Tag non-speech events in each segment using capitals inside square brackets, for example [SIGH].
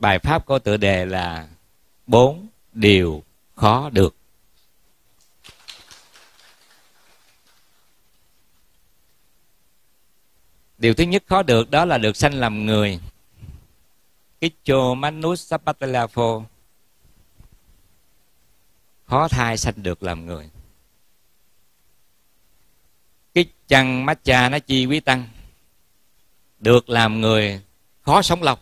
bài pháp có tựa đề là bốn điều khó được. Điều thứ nhất khó được đó là được sanh làm người. Kicho Manus Sapatelafo khó thai sanh được làm người. Cái Macha mắt cha chi quý tăng. Được làm người, khó sống lâu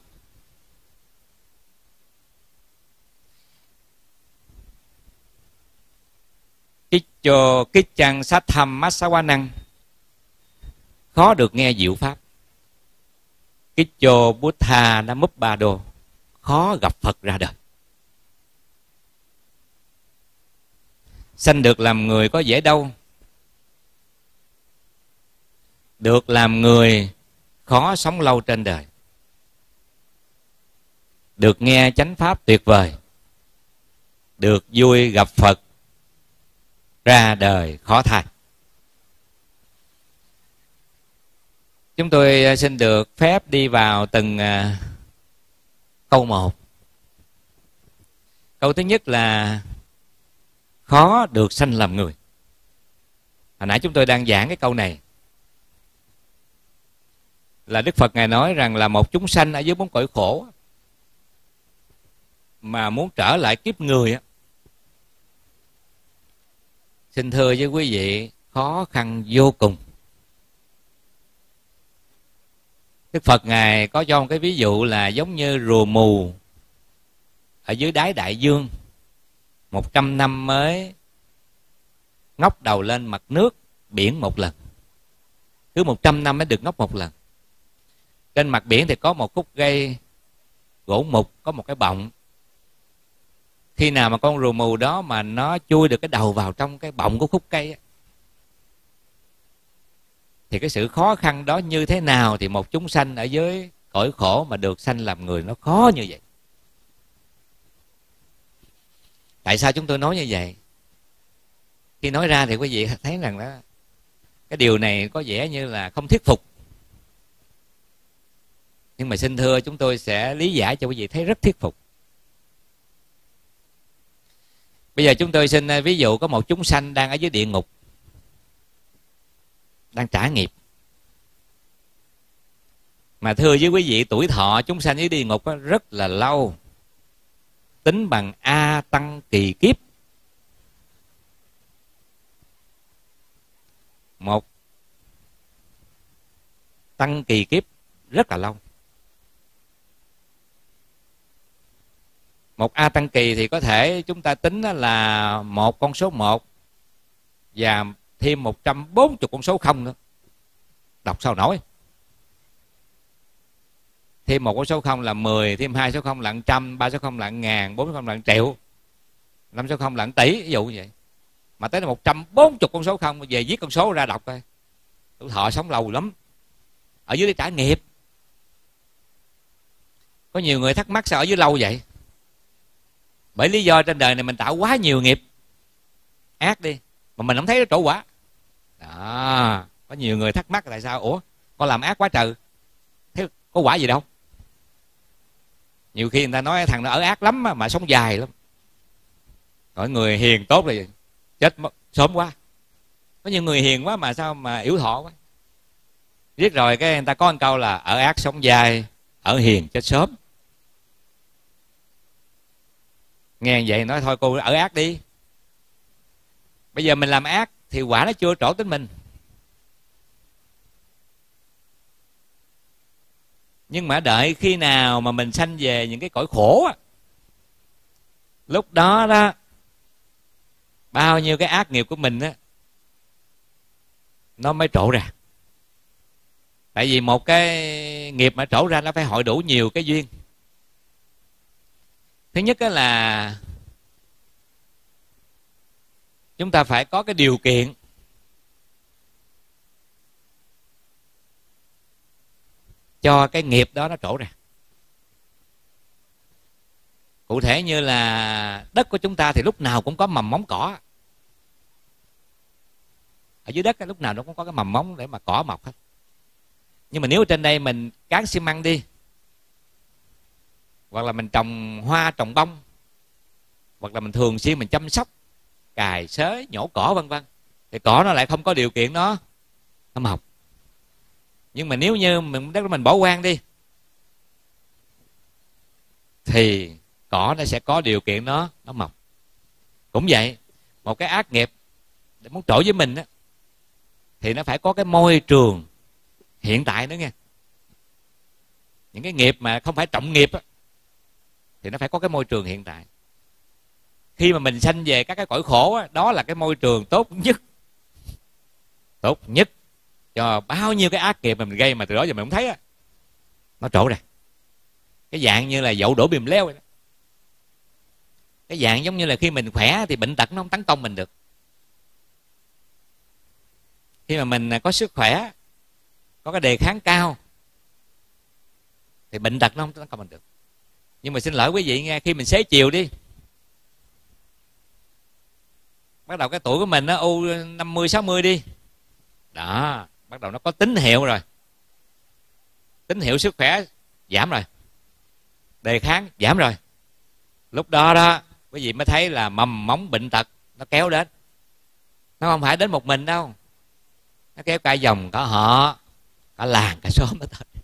cái cho cái Masawanang sát năng khó được nghe diệu pháp. Cái Buddha Namubbado ba khó gặp Phật ra đời. Sanh được làm người có dễ đâu được làm người khó sống lâu trên đời. Được nghe chánh pháp tuyệt vời. Được vui gặp phật ra đời khó thành chúng tôi à, xin được phép đi vào từng à, câu một. Câu thứ nhất là, khó được sanh làm người. Hồi nãy chúng tôi đang giảng cái câu này. Là đức phật ngài nói rằng là một chúng sanh ở dưới bốn cõi khổ mà muốn trở lại kiếp người á xin thưa với quý vị, khó khăn vô cùng. Đức phật ngài có cho một cái ví dụ là giống như rùa mù ở dưới đáy đại dương, một trăm năm mới ngóc đầu lên mặt nước biển một lần. Cứ một trăm năm mới được ngóc một lần. Trên mặt biển thì có một khúc gây gỗ mục, có một cái bọng khi nào mà con rùa mù đó mà nó chui được cái đầu vào trong cái bọng của khúc cây thì cái sự khó khăn đó như thế nào thì một chúng sanh ở dưới cõi khổ mà được sanh làm người nó khó như vậy. Tại sao chúng tôi nói như vậy? Khi nói ra thì quý vị thấy rằng đó, cái điều này có vẻ như là không thuyết phục. Nhưng mà xin thưa, chúng tôi sẽ lý giải cho quý vị thấy rất thuyết phục. Bây giờ chúng tôi xin ờ, ví dụ có một chúng sanh đang ở dưới địa ngục, đang trả nghiệp. Mà thưa với quý vị, tuổi thọ chúng sanh dưới địa ngục rất là lâu. Tính bằng a tăng kỳ kiếp. Một, tăng kỳ kiếp rất là lâu. Một a tăng kỳ thì có thể chúng ta tính là một con số một và thêm 140 con số không nữa. Đọc sao nổi? Thêm một con số không là 10 thêm hai số không là trăm, ba số không là ngàn, bốn số không là triệu, năm số không là tỷ, ví dụ như vậy. Mà tới là 140 con số không, về viết con số ra đọc coi. Tuổi thọ sống lâu lắm. Ở dưới để trả nghiệp. Có nhiều người thắc mắc sao ở dưới lâu vậy? Bởi lý do trên đời này mình tạo quá nhiều nghiệp. Ác đi mà mình không thấy nó trổ quả. Đó có nhiều người thắc mắc tại sao? Ủa con làm ác quá trời. Thế có quả gì đâu. Nhiều khi người ta nói thằng nó ở ác lắm mà, mà sống dài lắm. Hỏi người hiền tốt là chết mất sớm quá. Có nhiều người hiền quá mà sao mà yếu thọ quá. Biết rồi cái người ta có một câu là ở ác sống dài ở hiền chết sớm. Nghe vậy nói thôi, cô ở ác đi. Bây giờ mình làm ác thì quả nó chưa trổ tính mình. Nhưng mà đợi khi nào mà mình sanh về những cái cõi khổ á, lúc đó đó, bao nhiêu cái ác nghiệp của mình á, nó mới trổ ra. Tại vì một cái nghiệp mà trổ ra nó phải hội đủ nhiều cái duyên thứ nhất là chúng ta phải có cái điều kiện cho cái nghiệp đó nó trổ ra. Cụ thể như là đất của chúng ta thì lúc nào cũng có mầm móng cỏ. Ở dưới đất lúc nào nó cũng có cái mầm móng để mà cỏ mọc hết. Nhưng mà nếu trên đây mình cán xi măng đi hoặc là mình trồng hoa, trồng bông, hoặc là mình thường xuyên mình chăm sóc cài xới nhổ cỏ, vân vân, thì cỏ nó lại không có điều kiện nó nó mọc. Nhưng mà nếu như mình, đất mình bỏ quan đi, thì cỏ nó sẽ có điều kiện nó nó mọc. Cũng vậy, một cái ác nghiệp để muốn trổ với mình á, thì nó phải có cái môi trường hiện tại nữa nghe. Những cái nghiệp mà không phải trọng nghiệp á thì nó phải có cái môi trường hiện tại. Khi mà mình sanh về các cái cõi khổ đó, đó là cái môi trường tốt nhất. Tốt nhất cho bao nhiêu cái ác nghiệp mà mình gây mà từ đó giờ mình không thấy á. Nó trổ ra. Cái dạng như là dậu đổ bìm leo vậy đó. cái dạng giống như là khi mình khỏe thì bệnh tật nó không tấn công mình được. Khi mà mình có sức khỏe có cái đề kháng cao thì bệnh tật nó không tấn công mình được nhưng mà xin lỗi quý vị nghe, khi mình xế chiều đi, bắt đầu cái tuổi của mình nó u năm mươi, sáu mươi đi. Đó, bắt đầu nó có tín hiệu rồi. Tín hiệu sức khỏe giảm rồi. Đề kháng giảm rồi. Lúc đó đó, quý vị mới thấy là mầm móng bệnh tật nó kéo đến. Nó không phải đến một mình đâu. Nó kéo cả dòng, cả họ, cả làng, cả xóm nó thôi.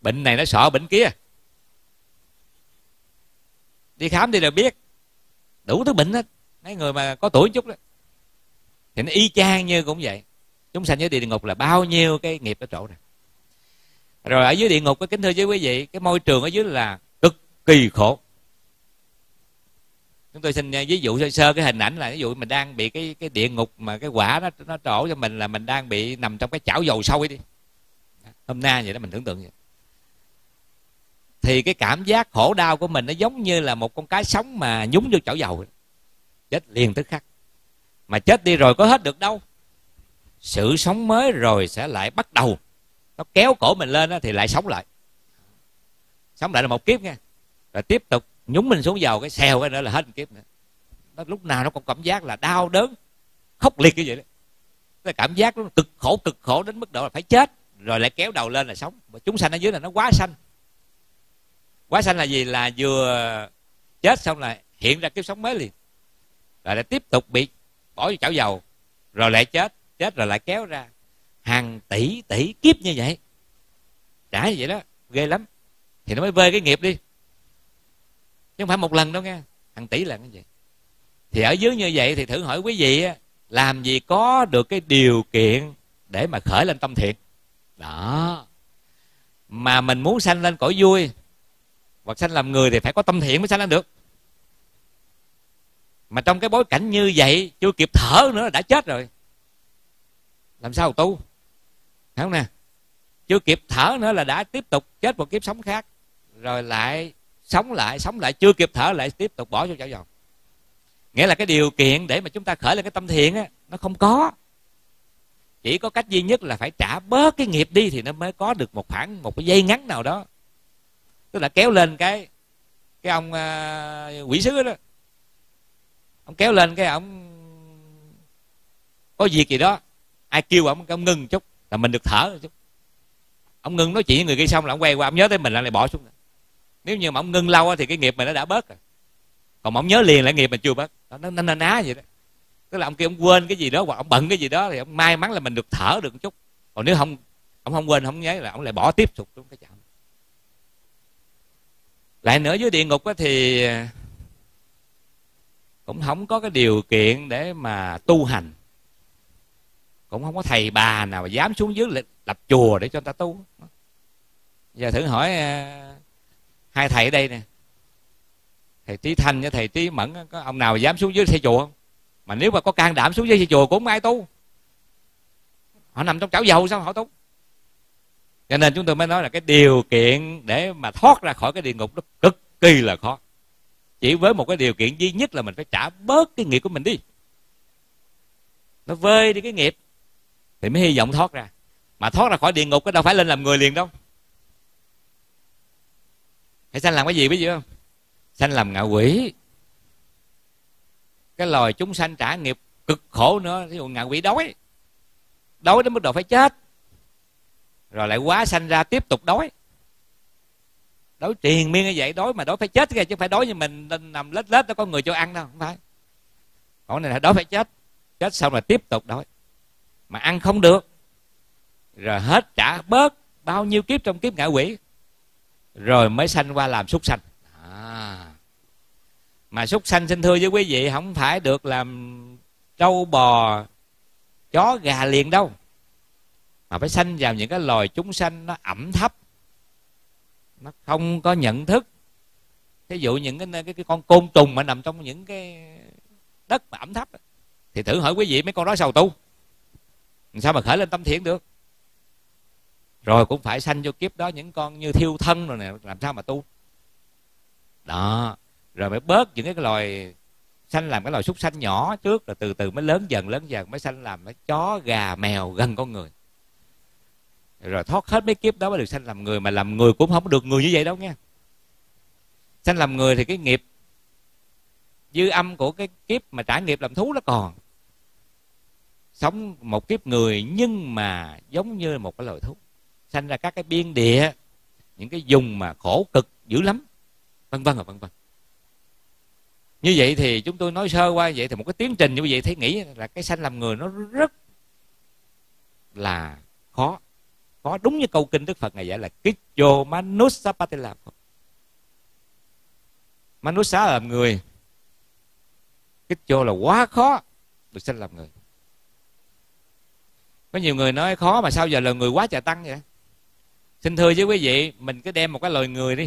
Bệnh này nó sợ bệnh kia đi khám đi là biết. Đủ thứ bệnh hết. Mấy người mà có tuổi chút đó. Thì nó y chang như cũng vậy. Chúng sanh dưới địa ngục là bao nhiêu cái nghiệp ở chỗ này. Rồi ở dưới địa ngục, cái kính thưa với quý vị, cái môi trường ở dưới là cực kỳ khổ. Chúng tôi xin à, ví dụ sơ sơ cái hình ảnh là, ví dụ mình đang bị cái cái địa ngục mà cái quả nó nó trổ cho mình là mình đang bị nằm trong cái chảo dầu sôi đi. Hôm nay vậy đó, mình tưởng tượng vậy thì cái cảm giác khổ đau của mình nó giống như là một con cá sống mà nhúng vô chảo dầu. Chết liền tức khắc. Mà chết đi rồi có hết được đâu. Sự sống mới rồi sẽ lại bắt đầu. Nó kéo cổ mình lên đó, thì lại sống lại. Sống lại là một kiếp nha rồi tiếp tục nhúng mình xuống dầu cái xèo cái nữa là hết một kiếp nữa. Nó lúc nào nó cũng cảm giác là đau đớn khốc liệt như vậy đó. Cái cảm giác nó cực khổ cực khổ đến mức độ là phải chết. Rồi lại kéo đầu lên là sống. Mà chúng sanh ở dưới là nó quá xanh quá sanh là gì? Là vừa chết xong là hiện ra kiếp sống mới liền. Rồi lại tiếp tục bị bỏ vào chảo dầu, rồi lại chết chết rồi lại kéo ra. Hàng tỷ tỷ kiếp như vậy, trả như vậy đó, ghê lắm. Thì nó mới vơi cái nghiệp đi. Chứ không phải một lần đâu nghe, hàng tỷ lần như vậy. Thì ở dưới như vậy thì thử hỏi quý vị làm gì có được cái điều kiện để mà khởi lên tâm thiện? Đó. Mà mình muốn sanh lên cõi vui hoặc sanh làm người thì phải có tâm thiện mới sanh lên được. Mà trong cái bối cảnh như vậy, chưa kịp thở nữa là đã chết rồi. Làm sao tu? Phải không nè? Chưa kịp thở nữa là đã tiếp tục chết một kiếp sống khác. Rồi lại sống lại sống lại, chưa kịp thở lại tiếp tục bỏ vô chảo dầu. Nghĩa là cái điều kiện để mà chúng ta khởi lên cái tâm thiện á, nó không có. Chỉ có cách duy nhất là phải trả bớt cái nghiệp đi thì nó mới có được một khoảng, một cái dây ngắn nào đó tức là kéo lên cái cái ông uh, quỷ sứ đó. Ông kéo lên cái ông có việc gì đó ai kêu ông ông ngưng chút là mình được thở chút. Ông ngưng nói chuyện với người kia xong là ông quay qua ông nhớ tới mình là lại bỏ xuống. Nếu như mà ông ngưng lâu thì cái nghiệp mình nó đã bớt rồi. Còn mà ông nhớ liền là nghiệp mình chưa bớt. Nó nó ná vậy đó. Tức là ông kia ông quên cái gì đó hoặc ông bận cái gì đó thì ông may mắn là mình được thở được một chút. Còn nếu không ông không quên không nhớ là ông lại bỏ tiếp tục xuống cái chạm lại nữa dưới địa ngục thì à, cũng không có cái điều kiện để mà tu hành. Cũng không có thầy bà nào mà dám xuống dưới lập chùa để cho người ta tu. Giờ thử hỏi à, hai thầy ở đây nè. Thầy tí thanh với thầy tí mẫn có ông nào dám xuống dưới xây chùa không? Mà nếu mà có can đảm xuống dưới xây chùa cũng không ai tu. Họ nằm trong chảo dầu sao họ tu? Cho nên chúng tôi mới nói là cái điều kiện để mà thoát ra khỏi cái địa ngục nó cực kỳ là khó. Chỉ với một cái điều kiện duy nhất là mình phải trả bớt cái nghiệp của mình đi. Nó vơi đi cái nghiệp, thì mới hy vọng thoát ra. Mà thoát ra khỏi địa ngục cái đâu phải lên làm người liền đâu. Hãy sanh làm cái gì biết chưa sanh làm ngạ quỷ. Cái loài chúng sanh trả nghiệp cực khổ nữa ví dụ ngạ quỷ đói đói đến mức độ phải chết rồi lại quá sanh ra tiếp tục đói. Đói triền miên như vậy, đói mà đói phải chết kìa, chứ phải đói như mình nằm lết lết đâu có người cho ăn đâu, không phải. Còn này là đói phải chết. Chết xong là tiếp tục đói. Mà ăn không được. Rồi hết trả bớt bao nhiêu kiếp trong kiếp ngạ quỷ. Rồi mới sanh qua làm súc sanh. À. mà súc sanh xin thưa với quý vị, không phải được làm trâu bò, chó gà liền đâu mà phải sanh vào những cái loài chúng sanh nó ẩm thấp nó không có nhận thức. Ví dụ những cái, cái, cái con côn trùng mà nằm trong những cái đất mà ẩm thấp thì thử hỏi quý vị mấy con đó sao tu? Sao mà khởi lên tâm thiện được? Rồi cũng phải sanh vô kiếp đó những con như thiêu thân rồi nè làm sao mà tu? Đó rồi mới bớt những cái loài sanh làm cái loài súc sanh nhỏ trước rồi từ từ mới lớn dần lớn dần mới sanh làm cái chó gà mèo gần con người rồi thoát hết mấy kiếp đó mới được sanh làm người, mà làm người cũng không được người như vậy đâu nha. Sanh làm người thì cái nghiệp dư âm của cái kiếp mà trải nghiệp làm thú nó còn. Sống một kiếp người nhưng mà giống như một cái loài thú. Sanh ra các cái biên địa, những cái vùng mà khổ cực dữ lắm. Vân vân và vân vân. Như vậy thì chúng tôi nói sơ qua vậy thì một cái tiến trình như vậy thấy nghĩ là cái sanh làm người nó rất là khó có đúng như câu kinh đức phật này dạy là kicho manusa patila manusa là làm người. Kicho là quá khó, được sinh làm người. Có nhiều người nói khó, mà sao giờ là người quá trời tăng vậy? Xin thưa với quý vị, mình cứ đem một cái loài người đi.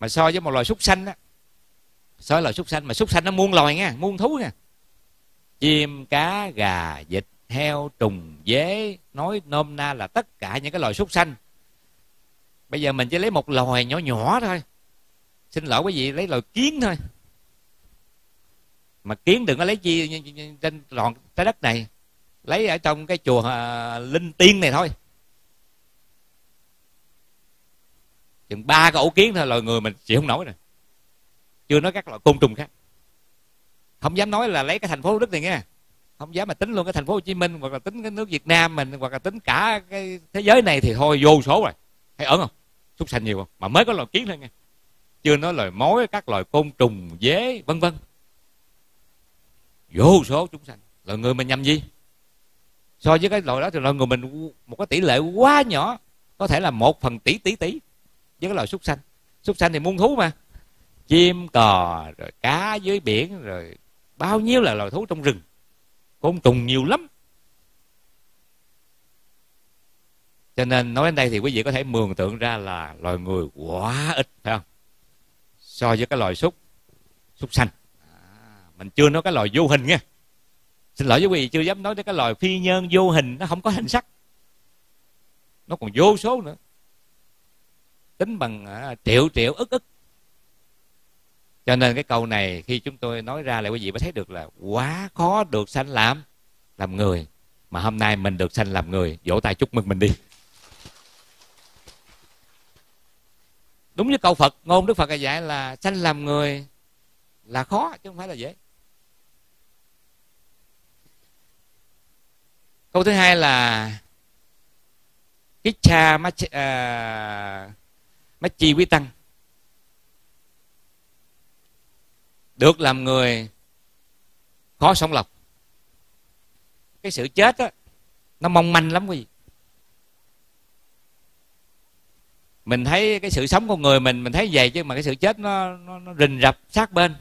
Mà so với một loài súc sanh á, so với loài súc sanh, mà súc sanh nó muôn loài nha muôn thú nha chim, cá, gà, vịt heo trùng dế nói nôm na là tất cả những cái loài súc sanh. Bây giờ mình chỉ lấy một loài nhỏ nhỏ thôi. Xin lỗi quý vị lấy loài kiến thôi. Mà kiến đừng có lấy chi trên lòn trái đất này. Lấy ở trong cái chùa à, linh tiên này thôi. Chừng ba cái ổ kiến thôi loài người mình chịu không nổi rồi. Chưa nói các loại côn trùng khác. Không dám nói là lấy cái thành phố đức này nghe không dám mà tính luôn cái thành phố hồ chí minh, hoặc là tính cái nước việt nam mình, hoặc là tính cả cái thế giới này thì thôi, vô số rồi. Thấy ớn không? Súc sanh nhiều không? Mà mới có loài kiến thôi nghe. Chưa nói loài mối, các loài côn trùng, dế, vân vân. Vô số chúng sanh. Loài người mình nhầm gì? So với cái loài đó thì loài người mình một cái tỷ lệ quá nhỏ. Có thể là một phần tỷ tỷ tỷ với cái loài súc sanh. Súc sanh thì muôn thú mà. Chim, cò, rồi cá dưới biển, rồi bao nhiêu là loài thú trong rừng côn trùng nhiều lắm. Cho nên nói đến đây thì quý vị có thể mường tượng ra là loài người quá ít phải không? So với cái loài súc súc sanh. À, mình chưa nói cái loài vô hình nha. Xin lỗi với quý vị chưa dám nói đến cái loài phi nhân vô hình nó không có hình sắc. Nó còn vô số nữa. Tính bằng à, triệu triệu ức ức cho nên cái câu này khi chúng tôi nói ra lại quý vị mới thấy được là quá khó được sanh làm làm người. Mà hôm nay mình được sanh làm người vỗ tay chúc mừng mình đi. Đúng như câu phật ngôn đức phật dạy là sanh làm người là khó chứ không phải là dễ. Câu thứ hai là cái cha má à, chi quý tăng. Được làm người khó sống lọc. Cái sự chết á nó mong manh lắm quý vị. Mình thấy cái sự sống của người mình mình thấy vậy chứ mà cái sự chết nó nó, nó rình rập sát bên.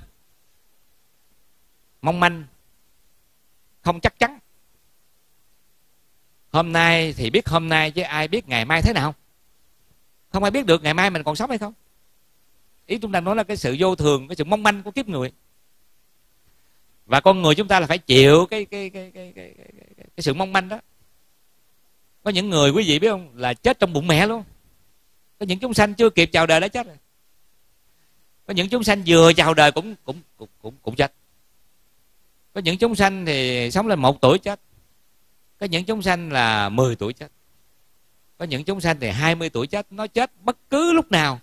Mong manh không chắc chắn. Hôm nay thì biết hôm nay chứ ai biết ngày mai thế nào? Không ai biết được ngày mai mình còn sống hay không? Ý chúng ta nói là cái sự vô thường cái sự mong manh của kiếp người. Và con người chúng ta là phải chịu cái cái cái cái cái, cái, cái, cái, cái sự mong manh đó. Có những người quý vị biết không là chết trong bụng mẹ luôn. Có những chúng sanh chưa kịp chào đời đã chết rồi. Có những chúng sanh vừa chào đời cũng cũng cũng cũng, cũng chết. Có những chúng sanh thì sống lên một tuổi chết. Có những chúng sanh là 10 tuổi chết. Có những chúng sanh thì 20 tuổi chết. Nó chết bất cứ lúc nào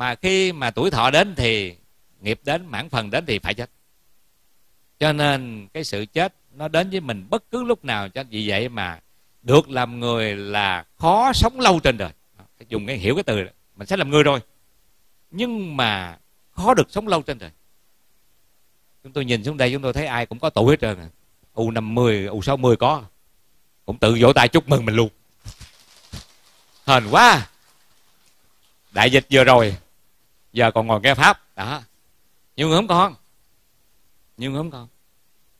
mà khi mà tuổi thọ đến thì, nghiệp đến, mãn phần đến thì phải chết. Cho nên cái sự chết nó đến với mình bất cứ lúc nào. Cho vì vậy mà được làm người là khó sống lâu trên đời. Dùng cái hiểu cái từ đó. mình sẽ làm người rồi, nhưng mà khó được sống lâu trên đời. Chúng tôi nhìn xuống đây, chúng tôi thấy ai cũng có tuổi hết trơn à. U năm mươi, u sáu mươi có. Cũng tự vỗ tay chúc mừng mình luôn. Hên quá. Đại dịch vừa rồi giờ còn ngồi nghe pháp. Đó. Nhiều người không còn. Nhiều người không còn.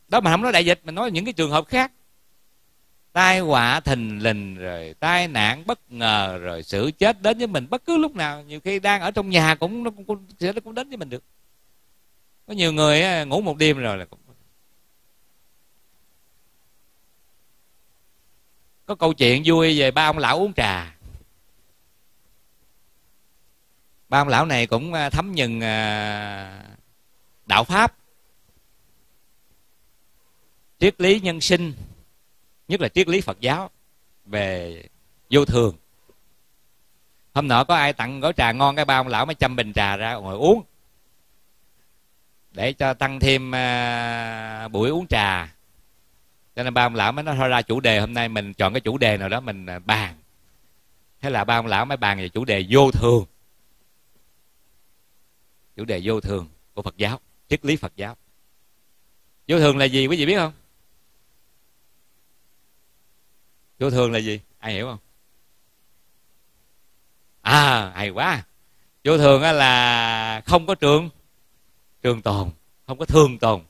Đó mà không nói đại dịch mình nói những cái trường hợp khác. Tai họa thình lình rồi tai nạn bất ngờ rồi sự chết đến với mình bất cứ lúc nào nhiều khi đang ở trong nhà cũng nó cũng, sẽ cũng đến với mình được. Có nhiều người ngủ một đêm rồi là cũng có câu chuyện vui về ba ông lão uống trà ba ông lão này cũng à, thấm nhừng à, đạo pháp, triết lý nhân sinh, nhất là triết lý phật giáo về vô thường. Hôm nọ có ai tặng gói trà ngon, cái ba ông lão mới chăm bình trà ra ngồi uống, để cho tăng thêm à, buổi uống trà. Cho nên ba ông lão mới nói, thôi ra chủ đề, hôm nay mình chọn cái chủ đề nào đó mình bàn. Thế là ba ông lão mới bàn về chủ đề vô thường chủ đề vô thường của phật giáo, triết lý phật giáo. Vô thường là gì, quý vị biết không? Vô thường là gì? Ai hiểu không? À hay quá. Vô thường là không có trường trường tồn, không có thương tồn.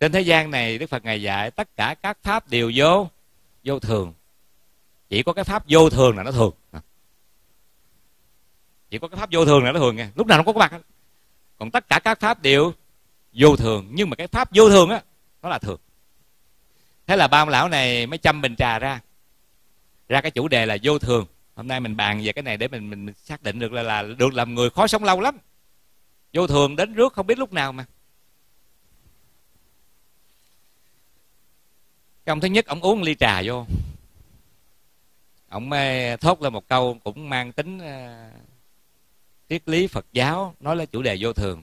Trên thế gian này, đức phật ngài dạy, tất cả các pháp đều vô vô thường. Chỉ có cái pháp vô thường là nó thường chỉ có cái pháp vô thường là nó thường nghe, lúc nào nó có cái mặt còn tất cả các pháp đều vô thường. Nhưng mà cái pháp vô thường á nó là thường. Thế là ba ông lão này mới chăm bình trà ra. Ra cái chủ đề là vô thường. Hôm nay mình bàn về cái này để mình mình xác định được là là được làm người khó sống lâu lắm. Vô thường đến rước không biết lúc nào mà. Cái ông thứ nhất ông uống ly trà vô. Ông thốt lên một câu cũng mang tính ờ, triết lý phật giáo nói là chủ đề vô thường.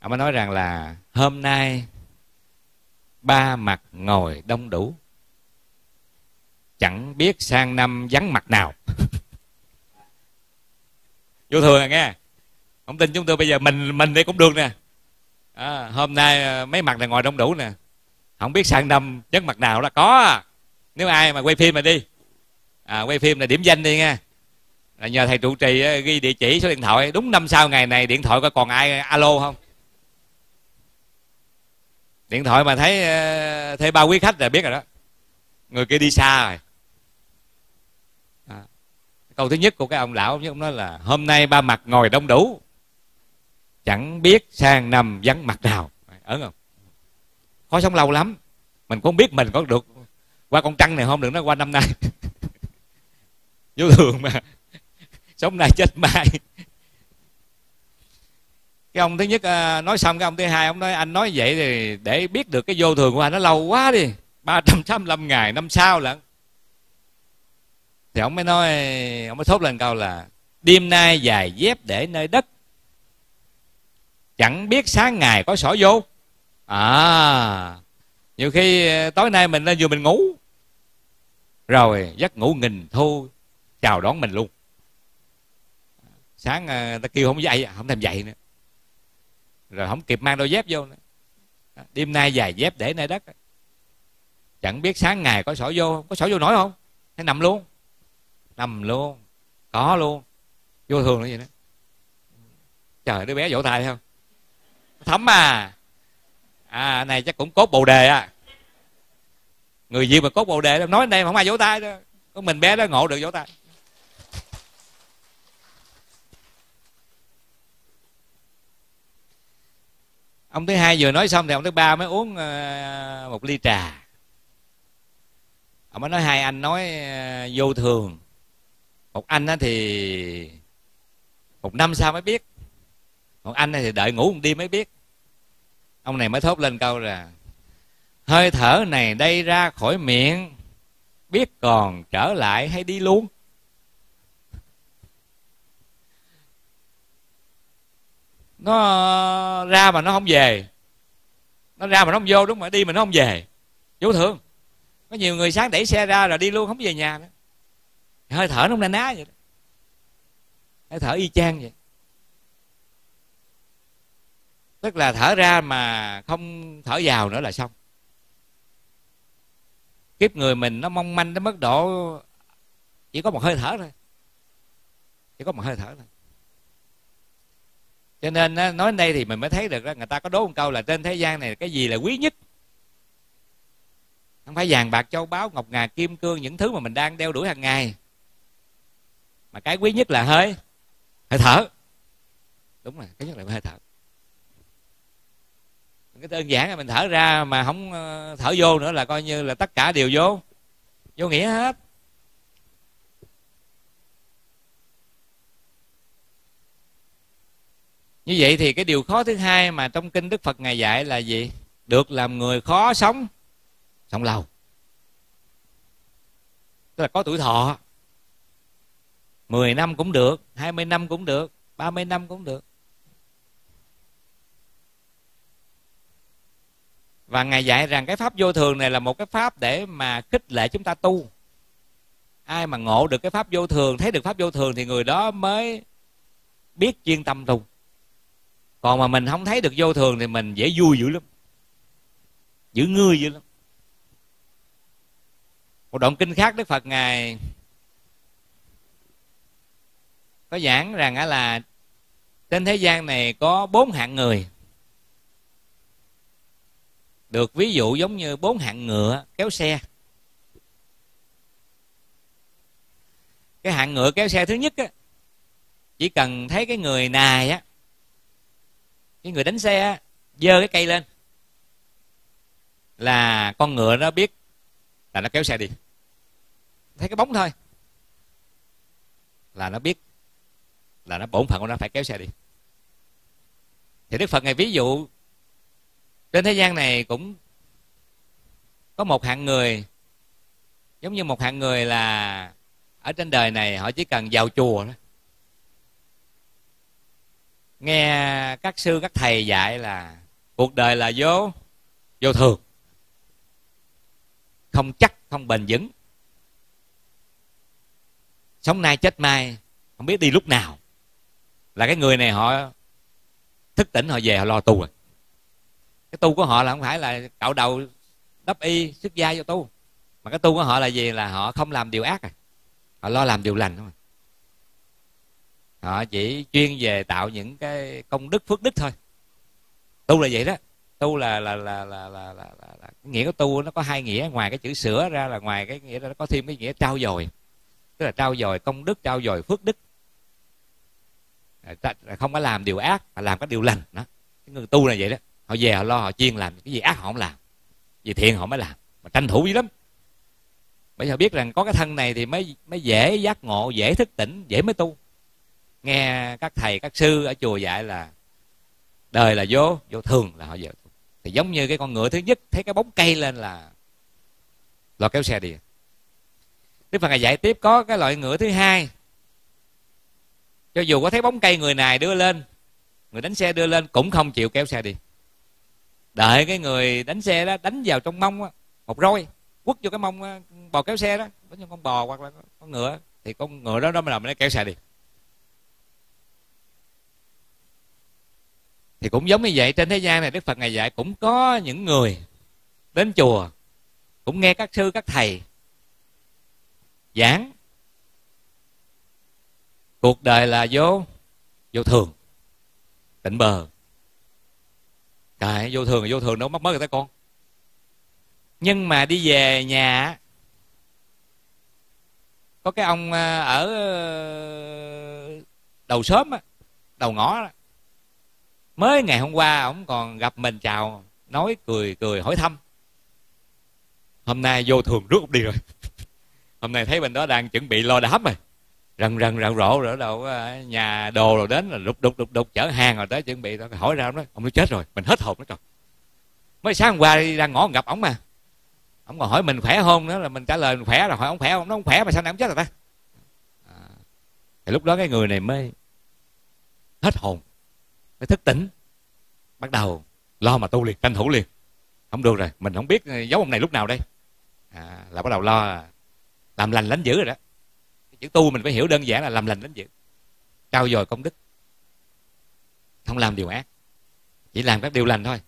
Ông mới nói rằng là hôm nay ba mặt ngồi đông đủ. Chẳng biết sang năm vắng mặt nào. [LAUGHS] Vô thường à nghe. Không tin chúng tôi bây giờ mình mình đây cũng được nè. À, hôm nay à, mấy mặt này ngồi đông đủ nè. Không biết sang năm vắng mặt nào là có à. nếu ai mà quay phim mà đi. À, quay phim là điểm danh đi nha là nhờ thầy trụ trì ghi địa chỉ số điện thoại. Đúng năm sau ngày này, điện thoại có còn ai, alo không? Điện thoại mà thấy ờ, thấy ba quý khách là biết rồi đó. Người kia đi xa rồi. À. câu thứ nhất của cái ông lão ông nói là, hôm nay ba mặt ngồi đông đủ. Chẳng biết sang năm vắng mặt nào. Ấn không? Khó sống lâu lắm. Mình cũng không biết mình có được qua con trăng này không đừng nói qua năm nay. [LAUGHS] Vô thường mà sống nay chết mai. Cái ông thứ nhất à, nói xong, cái ông thứ hai, ông nói, anh nói vậy thì để biết được cái vô thường của anh, nó lâu quá đi. ba trăm sáu mươi ngày, năm sau lận. Thì ông mới nói, ông mới thốt lên câu là, đêm nay dài dép để nơi đất. Chẳng biết sáng ngày có sổ vô. À nhiều khi à, tối nay mình lên vừa mình ngủ. Rồi giấc ngủ nghìn thu chào đón mình luôn sáng ờ, người ta kêu không dậy không thèm dậy nữa. Rồi không kịp mang đôi dép vô nữa. Đêm nay dài dép để nơi đất chẳng biết sáng ngày có sổ vô có sổ vô nổi không? Hay nằm luôn. Nằm luôn. Có luôn. Vô thường là gì đó. Trời, đứa bé vỗ tay không? Thấm à. À này chắc cũng cốt bồ đề à. Người gì mà cốt bồ đề nói đây mà không ai vỗ tay đâu. Có mình bé đó ngộ được vỗ tay. Ông thứ hai vừa nói xong thì ông thứ ba mới uống ờ, một ly trà. Ông mới nói, hai anh nói ờ, vô thường. Một anh thì một năm sau mới biết. Một anh thì đợi ngủ một đêm mới biết. Ông này mới thốt lên câu là, hơi thở này đây ra khỏi miệng, biết còn trở lại hay đi luôn? Nó ờ, ra mà nó không về. Nó ra mà nó không vô, đúng mà đi mà nó không về. Vô thường. Có nhiều người sáng đẩy xe ra rồi đi luôn, không về nhà nữa. Hơi thở nó không na ná vậy đó. hơi thở y chang vậy. Tức là thở ra mà không thở vào nữa là xong. Kiếp người mình nó mong manh đến mức độ chỉ có một hơi thở thôi. Chỉ có một hơi thở thôi cho nên nói đây thì mình mới thấy được đó, người ta có đố một câu là trên thế gian này cái gì là quý nhất? Không phải vàng bạc, châu báu, ngọc ngà, kim cương, những thứ mà mình đang đeo đuổi hàng ngày. Mà cái quý nhất là hơi hơi thở. Đúng rồi, cái nhất là hơi thở. Cái đơn giản là mình thở ra mà không ờ, thở vô nữa là coi như là tất cả đều vô. Vô nghĩa hết. Như vậy thì cái điều khó thứ hai mà trong kinh đức phật ngài dạy là gì? Được làm người khó sống sống lâu. Tức là có tuổi thọ. 10 năm cũng được 20 năm cũng được 30 năm cũng được. Và ngài dạy rằng cái pháp vô thường này là một cái pháp để mà khích lệ chúng ta tu. Ai mà ngộ được cái pháp vô thường, thấy được pháp vô thường thì người đó mới biết chuyên tâm tu còn mà mình không thấy được vô thường thì mình dễ vui dữ lắm. Giữ ngươi dữ lắm. Một đoạn kinh khác đức phật ngài có giảng rằng là trên thế gian này có bốn hạng người. Được ví dụ giống như bốn hạng ngựa kéo xe. Cái hạng ngựa kéo xe thứ nhất á, chỉ cần thấy cái người này á cái người đánh xe dơ cái cây lên. Là con ngựa nó biết là nó kéo xe đi. Thấy cái bóng thôi. Là nó biết là nó bổn phận của nó phải kéo xe đi. Thì đức phật ngày ví dụ, trên thế gian này cũng có một hạng người, giống như một hạng người là ở trên đời này họ chỉ cần vào chùa đó nghe các sư, các thầy dạy là, cuộc đời là vô vô thường. Không chắc, không bền vững. Sống nay chết mai, không biết đi lúc nào. Là cái người này họ thức tỉnh, họ về, họ lo tu rồi. Cái tu của họ là không phải là cạo đầu, đắp y, xuất gia cho tu. Mà cái tu của họ là gì? Là họ không làm điều ác rồi. Họ lo làm điều lành thôi họ chỉ chuyên về tạo những cái công đức phước đức thôi. Tu là vậy đó. Tu là là là là là, là, là, là nghĩa của tu nó có hai nghĩa. Ngoài cái chữ sửa ra là ngoài cái nghĩa đó nó có thêm cái nghĩa trao dồi. Tức là trao dồi công đức trao dồi phước đức. Không có làm điều ác mà làm cái điều lành. Đó. Cái người tu là vậy đó. Họ về họ lo họ chuyên làm cái gì ác họ không làm. Gì thiện họ mới làm. Mà tranh thủ dữ lắm. Bây giờ biết rằng có cái thân này thì mới mới dễ giác ngộ dễ thức tỉnh dễ mới tu nghe các thầy, các sư ở chùa dạy là đời là vô vô thường là họ vô thì giống như cái con ngựa thứ nhất, thấy cái bóng cây lên là lo kéo xe đi. Đức Phật ngài dạy tiếp có cái loại ngựa thứ hai. Cho dù có thấy bóng cây người này đưa lên, người đánh xe đưa lên cũng không chịu kéo xe đi. Đợi cái người đánh xe đó đánh vào trong mông một roi, quất vô cái mông bò kéo xe đó, đánh vô con bò hoặc là con ngựa, thì con ngựa đó đó mới làm nó kéo xe đi. Thì cũng giống như vậy, trên thế gian này đức phật ngày dạy cũng có những người đến chùa, cũng nghe các sư, các thầy giảng. Cuộc đời là vô vô thường tỉnh bờ. Trời, vô thường vô thường, đâu mất mất người ta con. Nhưng mà đi về nhà, có cái ông ờ, ở đầu sớm đầu ngõ mới ngày hôm qua ông còn gặp mình chào nói cười cười hỏi thăm. Hôm nay vô thường rút đi rồi. [LAUGHS] Hôm nay thấy bên đó đang chuẩn bị lo đám rồi. Rần rần rần rộ rồi đầu ờ, nhà đồ rồi đến là đục đục đục đục chở hàng rồi tới chuẩn bị. Tao hỏi ra ông nói ông nó chết rồi mình hết hồn đó rồi. Mới sáng hôm qua đi ra ngõ gặp ông mà. Ông còn hỏi mình khỏe không nữa là mình trả lời mình khỏe rồi. Hỏi ông khỏe không? Nó không khỏe mà sao này ông chết rồi ta? À, thì lúc đó cái người này mới hết hồn phải thức tỉnh. Bắt đầu lo mà tu liền tranh thủ liền. Không được rồi mình không biết ờ, giấu ông này lúc nào đây. À, là bắt đầu lo làm lành lánh dữ rồi đó. Chữ tu mình phải hiểu đơn giản là làm lành lánh dữ. Trao dồi công đức. Không làm điều ác chỉ làm các điều lành thôi.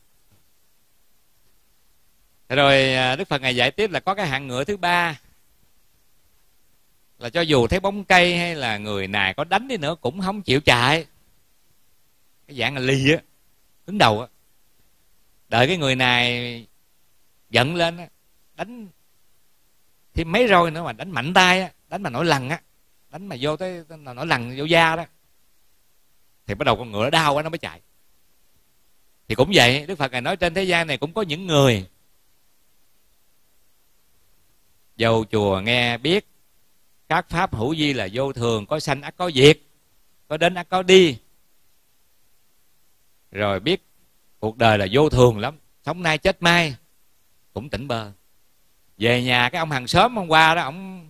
Rồi à, đức phật ngài giải tiếp là có cái hạng ngựa thứ ba. Là cho dù thấy bóng cây hay là người này có đánh đi nữa cũng không chịu chạy cái dạng là lì á, đứng đầu á. Đợi cái người này giận lên á, đánh thêm mấy roi nữa mà đánh mạnh tay á, đánh mà nổi lằn á, đánh mà vô tới nổi lằn vô da đó. Thì bắt đầu con ngựa nó đau quá, nó mới chạy. Thì cũng vậy, đức phật ngài nói trên thế gian này cũng có những người dầu chùa nghe biết các pháp hữu di là vô thường, có sanh ắt có diệt, có đến ắt có đi rồi biết cuộc đời là vô thường lắm sống nay chết mai cũng tỉnh bơ. Về nhà cái ông hàng xóm hôm qua đó ông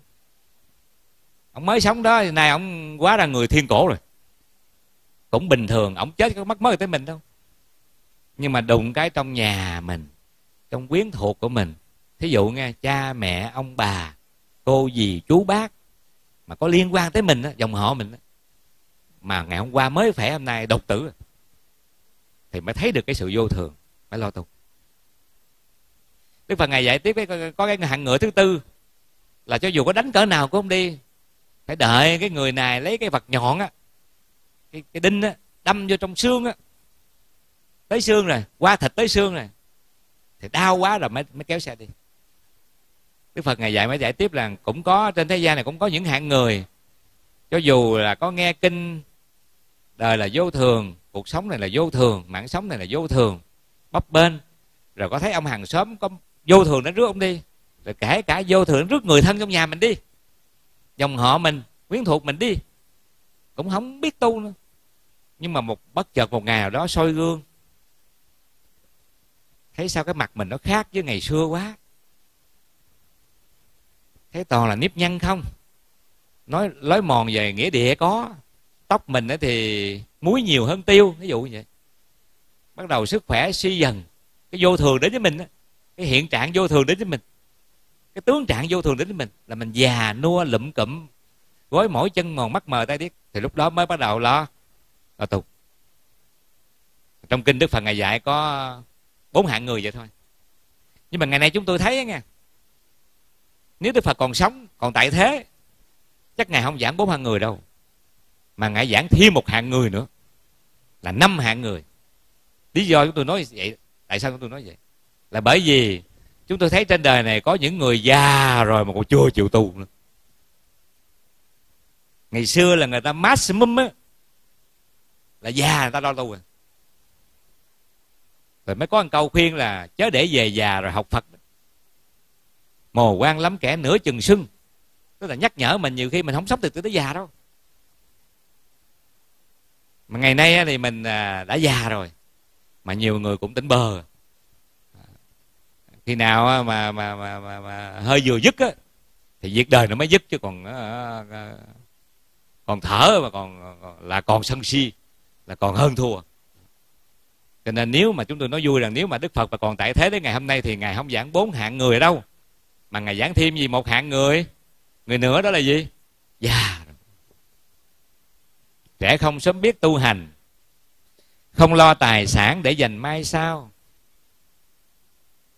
ông mới sống đó nay ông quá ra người thiên cổ rồi. Cũng bình thường ông chết có mất mới tới mình đâu. Nhưng mà đụng cái trong nhà mình trong quyến thuộc của mình. Thí dụ nghe cha mẹ ông bà cô dì chú bác mà có liên quan tới mình đó, dòng họ mình đó, mà ngày hôm qua mới khỏe hôm nay độc tử thì mới thấy được cái sự vô thường phải lo tu. Đức phật ngày dạy tiếp cái có cái hạng ngựa thứ tư là cho dù có đánh cỡ nào cũng không đi phải đợi cái người này lấy cái vật nhọn á cái, cái đinh á đâm vô trong xương á. Tới xương rồi qua thịt tới xương rồi thì đau quá rồi mới mới kéo xe đi. Đức phật ngày dạy mới giải tiếp là cũng có trên thế gian này cũng có những hạng người cho dù là có nghe kinh đời là vô thường cuộc sống này là vô thường, mạng sống này là vô thường. Bấp bên rồi có thấy ông hàng xóm có vô thường đến rước ông đi, rồi kể cả vô thường đến rước người thân trong nhà mình đi, dòng họ mình, quyến thuộc mình đi. Cũng không biết tu nữa. Nhưng mà một bất chợt một ngày nào đó soi gương, thấy sao cái mặt mình nó khác với ngày xưa quá. Thấy toàn là nếp nhăn không? Nói, lối mòn về nghĩa địa có, tóc mình thì muối nhiều hơn tiêu, ví dụ như vậy. Bắt đầu sức khỏe suy dần. Cái vô thường đến với mình cái hiện trạng vô thường đến với mình, cái tướng trạng vô thường đến với mình là mình già, nua, lụm cụm, gối mỗi chân mòn, mắt mờ tay điếc thì lúc đó mới bắt đầu lo lo tục trong kinh đức phật ngài dạy có bốn hạng người vậy thôi. Nhưng mà ngày nay chúng tôi thấy nha, nếu đức phật còn sống, còn tại thế, chắc ngài không giảng bốn hạng người đâu, mà ngài giảng thêm một hạng người nữa là năm hạng người. Lý do chúng tôi nói vậy, tại sao chúng tôi nói vậy? Là bởi vì chúng tôi thấy trên đời này có những người già rồi mà còn chưa chịu tu nữa. Ngày xưa là người ta maximum á, là già người ta lo tu rồi rồi mới có một câu khuyên là chớ để về già rồi học phật mồ quan lắm kẻ nửa chừng sưng. Tức là nhắc nhở mình nhiều khi mình không sống được từ tới già đâu mà ngày nay thì mình à, đã già rồi mà nhiều người cũng tỉnh bờ khi nào mà mà mà, mà, mà hơi vừa dứt á thì việc đời nó mới dứt chứ còn à, à, còn thở mà còn là còn sân si là còn hơn thua. Cho nên nếu mà chúng tôi nói vui rằng nếu mà đức phật mà còn tại thế đến ngày hôm nay thì ngài không giảng bốn hạng người đâu mà ngài giảng thêm gì một hạng người? Người nữa đó là gì? Già trẻ không sớm biết tu hành không lo tài sản để dành mai sau.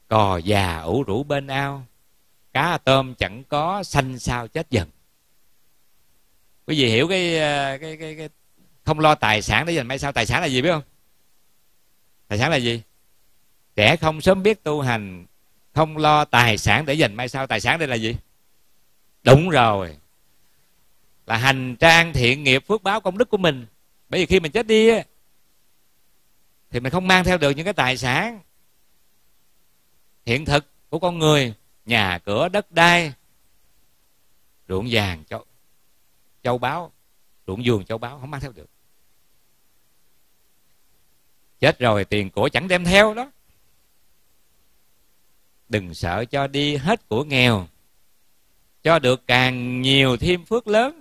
Cò già ủ rũ bên ao cá tôm chẳng có xanh sao chết dần. Quý vị hiểu cái ờ, cái cái, cái không lo tài sản để dành mai sau. Tài sản là gì biết không? Tài sản là gì? Trẻ không sớm biết tu hành không lo tài sản để dành mai sau. Tài sản đây là gì? Đúng rồi là hành trang thiện nghiệp phước báo công đức của mình. Bởi vì khi mình chết đi thì mình không mang theo được những cái tài sản hiện thực của con người nhà cửa đất đai ruộng vàng châu, châu báu ruộng vườn châu báu không mang theo được. Chết rồi tiền của chẳng đem theo đó. Đừng sợ cho đi hết của nghèo cho được càng nhiều thêm phước lớn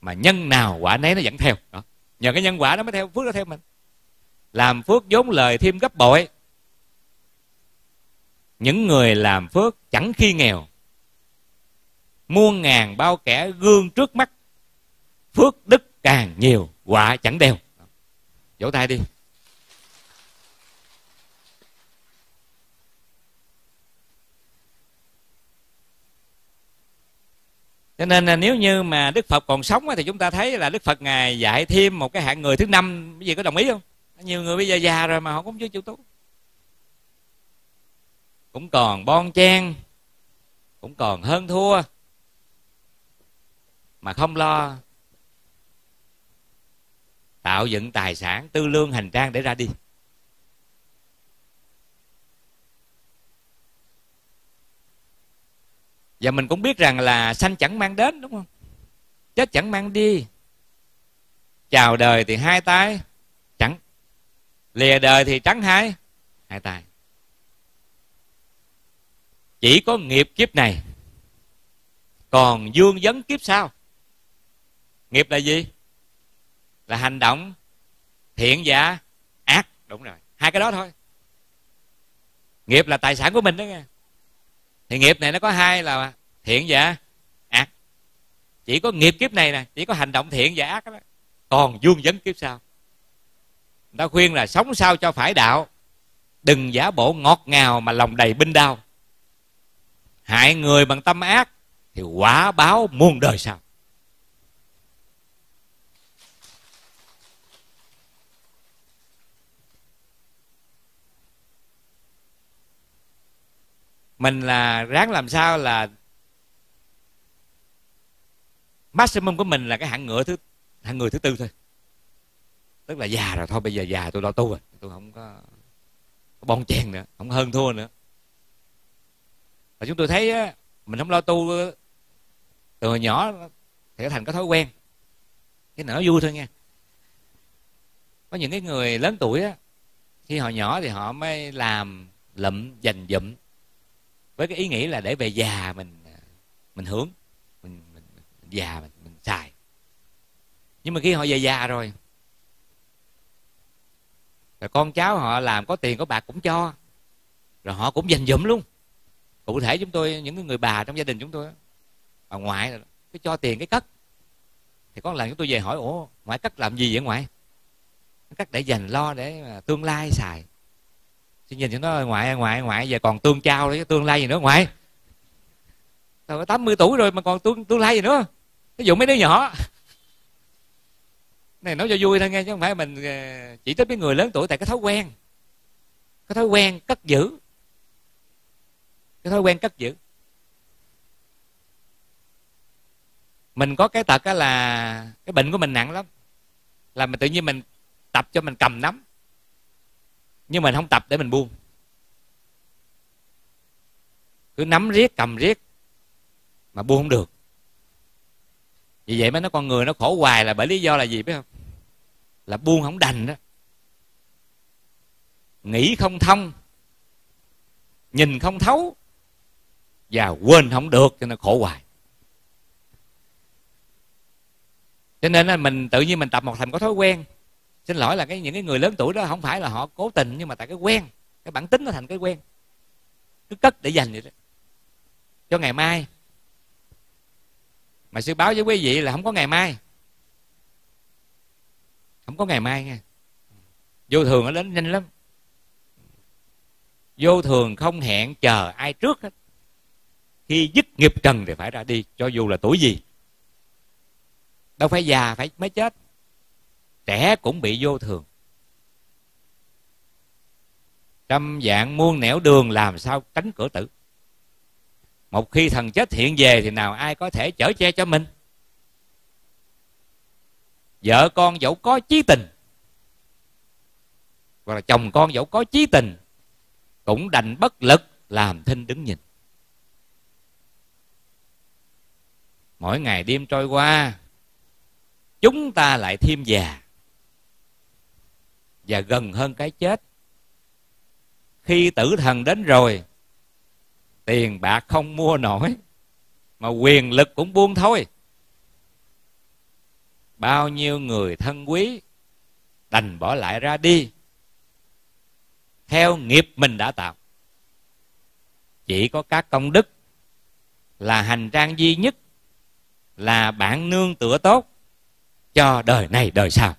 mà nhân nào quả nấy nó vẫn theo. Đó. nhờ cái nhân quả nó mới theo, phước nó theo mình. Làm phước vốn lời thêm gấp bội. Những người làm phước chẳng khi nghèo. Muôn ngàn bao kẻ gương trước mắt. Phước đức càng nhiều, quả chẳng đeo. Vỗ tay đi. Cho nên là nếu như mà đức phật còn sống thì chúng ta thấy là đức phật ngài dạy thêm một cái hạng người thứ năm. Cái gì có đồng ý không? Nhiều người bây giờ già rồi mà họ cũng chưa chịu tu. Cũng còn bon chen, cũng còn hơn thua, mà không lo tạo dựng tài sản tư lương hành trang để ra đi. Và mình cũng biết rằng là sanh chẳng mang đến, đúng không? Chết chẳng mang đi. Chào đời thì hai tay trắng lìa đời thì trắng hai hai tay. Chỉ có nghiệp kiếp này. Còn dương vấn kiếp sau. Nghiệp là gì? Là hành động thiện và ác. Đúng rồi. Hai cái đó thôi. Nghiệp là tài sản của mình đó nghe thì nghiệp này nó có hai là thiện và ác. Chỉ có nghiệp kiếp này nè chỉ có hành động thiện và ác đó. Còn dương vấn kiếp sau. Người ta khuyên là sống sao cho phải đạo. Đừng giả bộ ngọt ngào mà lòng đầy binh đao, hại người bằng tâm ác thì quả báo muôn đời sau. Mình là ráng làm sao là maximum của mình là cái hạng ngựa thứ hạng người thứ tư thôi. Tức là già rồi thôi bây giờ già tôi lo tu rồi. Tôi không có, có bon chen nữa không hơn thua nữa. Và chúng tôi thấy á, mình không lo tu từ hồi nhỏ thì thành có thói quen. Cái nở vui thôi nha có những cái người lớn tuổi á khi họ nhỏ thì họ mới làm lụm dành dụm với cái ý nghĩ là để về già mình à, mình hưởng mình, mình, mình già mình, mình xài. Nhưng mà khi họ về già rồi rồi con cháu họ làm có tiền có bạc cũng cho rồi họ cũng dành dụm luôn. Cụ thể chúng tôi những người bà trong gia đình chúng tôi bà ngoại cái cho tiền cái cất. Thì có lần chúng tôi về hỏi ủa ngoại cất làm gì vậy ngoại? Cất để dành lo để tương lai xài chứ nhìn cho nó ngoại ngoại ngoại, giờ còn tương trao đấy tương lai gì nữa, ngoại. Tám 80 tuổi rồi mà còn tương tương lai gì nữa. Ví dụ mấy đứa nhỏ. Này, nói cho vui thôi nghe, chứ không phải mình ờ, chỉ tới mấy người lớn tuổi tại cái thói quen. Cái thói quen cất giữ. Cái thói quen cất giữ. Mình có cái tật là, cái bệnh của mình nặng lắm. Là mình tự nhiên mình tập cho mình cầm nắm nhưng mình không tập để mình buông. Cứ nắm riết, cầm riết mà buông không được. Vì vậy mới nó con người nó khổ hoài là bởi lý do là gì biết không? Là buông không đành đó. Nghĩ không thông, nhìn không thấu và quên không được cho nên khổ hoài. Cho nên là mình tự nhiên mình tập một thành có thói quen xin lỗi là cái những cái người lớn tuổi đó không phải là họ cố tình, nhưng mà tại cái quen, cái bản tính nó thành cái quen. Cứ cất để dành vậy đó. Cho ngày mai. Mà sư báo với quý vị là không có ngày mai. Không có ngày mai nha. Vô thường nó đến nhanh lắm. Vô thường không hẹn chờ ai trước hết. Khi dứt nghiệp trần thì phải ra đi. Cho dù là tuổi gì. Đâu phải già, phải mới chết trẻ cũng bị vô thường. Trăm dạng muôn nẻo đường làm sao tránh cửa tử? Một khi thần chết hiện về thì nào ai có thể chở che cho mình? Vợ con dẫu có chí tình, hoặc là chồng con dẫu có chí tình, cũng đành bất lực làm thinh đứng nhìn. Mỗi ngày đêm trôi qua, chúng ta lại thêm già và gần hơn cái chết. Khi tử thần đến rồi, tiền bạc không mua nổi, mà quyền lực cũng buông thôi. Bao nhiêu người thân quý đành bỏ lại ra đi, theo nghiệp mình đã tạo. Chỉ có các công đức là hành trang duy nhất, là bạn nương tựa tốt cho đời này đời sau.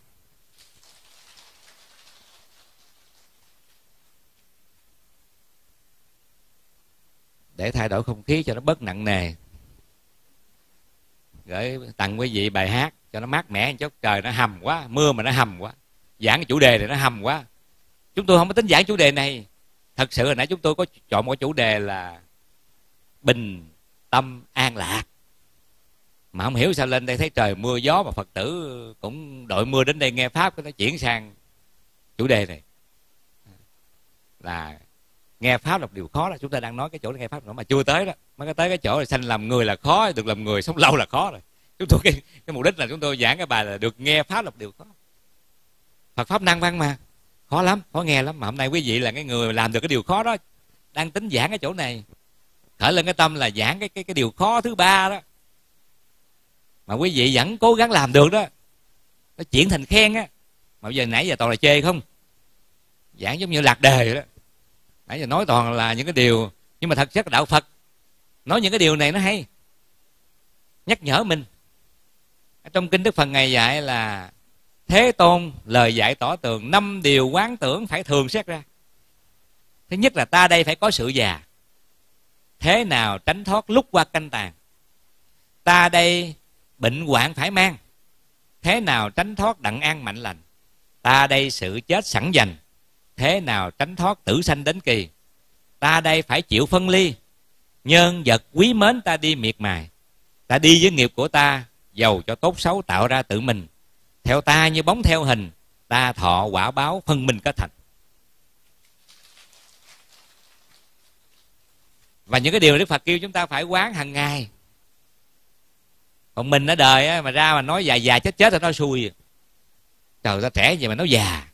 Để thay đổi không khí cho nó bớt nặng nề. Gửi tặng quý vị bài hát cho nó mát mẻ chút. Trời, nó hầm quá, mưa mà nó hầm quá. Giảng cái chủ đề này nó hầm quá. Chúng tôi không có tính giảng chủ đề này. Thật sự hồi nãy chúng tôi có chọn một chủ đề là bình tâm an lạc. Mà không hiểu sao lên đây thấy trời mưa gió mà phật tử cũng đội mưa đến đây nghe pháp, nó chuyển sang chủ đề này. Là nghe pháp là điều khó là chúng ta đang nói cái chỗ nghe pháp nữa mà chưa tới đó. Mới có tới cái chỗ là sanh làm người là khó được làm người sống lâu là khó rồi. Chúng tôi cái, cái mục đích là chúng tôi giảng cái bài là được nghe pháp là điều khó. Phật pháp năng văn mà. Khó lắm khó nghe lắm. Mà hôm nay quý vị là cái người làm được cái điều khó đó đang tính giảng cái chỗ này. Khởi lên cái tâm là giảng cái cái cái điều khó thứ ba đó. Mà quý vị vẫn cố gắng làm được đó. Nó chuyển thành khen á. Mà bây giờ nãy giờ toàn là chê không? Giảng giống như lạc đề đó nãy giờ nói toàn là những cái điều, nhưng mà thật chất đạo phật. Nói những cái điều này nó hay. Nhắc nhở mình. Trong kinh đức phần ngày dạy là, thế tôn lời dạy tỏ tường, năm điều quán tưởng phải thường xét ra. Thứ nhất là ta đây phải có sự già. Thế nào tránh thoát lúc qua canh tàn? Ta đây bệnh hoạn phải mang. Thế nào tránh thoát đặng an mạnh lành? Ta đây sự chết sẵn dành thế nào tránh thoát tử sanh đến kỳ? Ta đây phải chịu phân ly. Nhân vật quý mến ta đi miệt mài. Ta đi với nghiệp của ta, giàu cho tốt xấu tạo ra tự mình. Theo ta như bóng theo hình, ta thọ quả báo phân minh kết thành. Và những cái điều đức phật kêu chúng ta phải quán hàng ngày. Còn mình ở đời mà ra mà nói già già chết chết thì nó xui. Trời, ta trẻ vậy mà nói già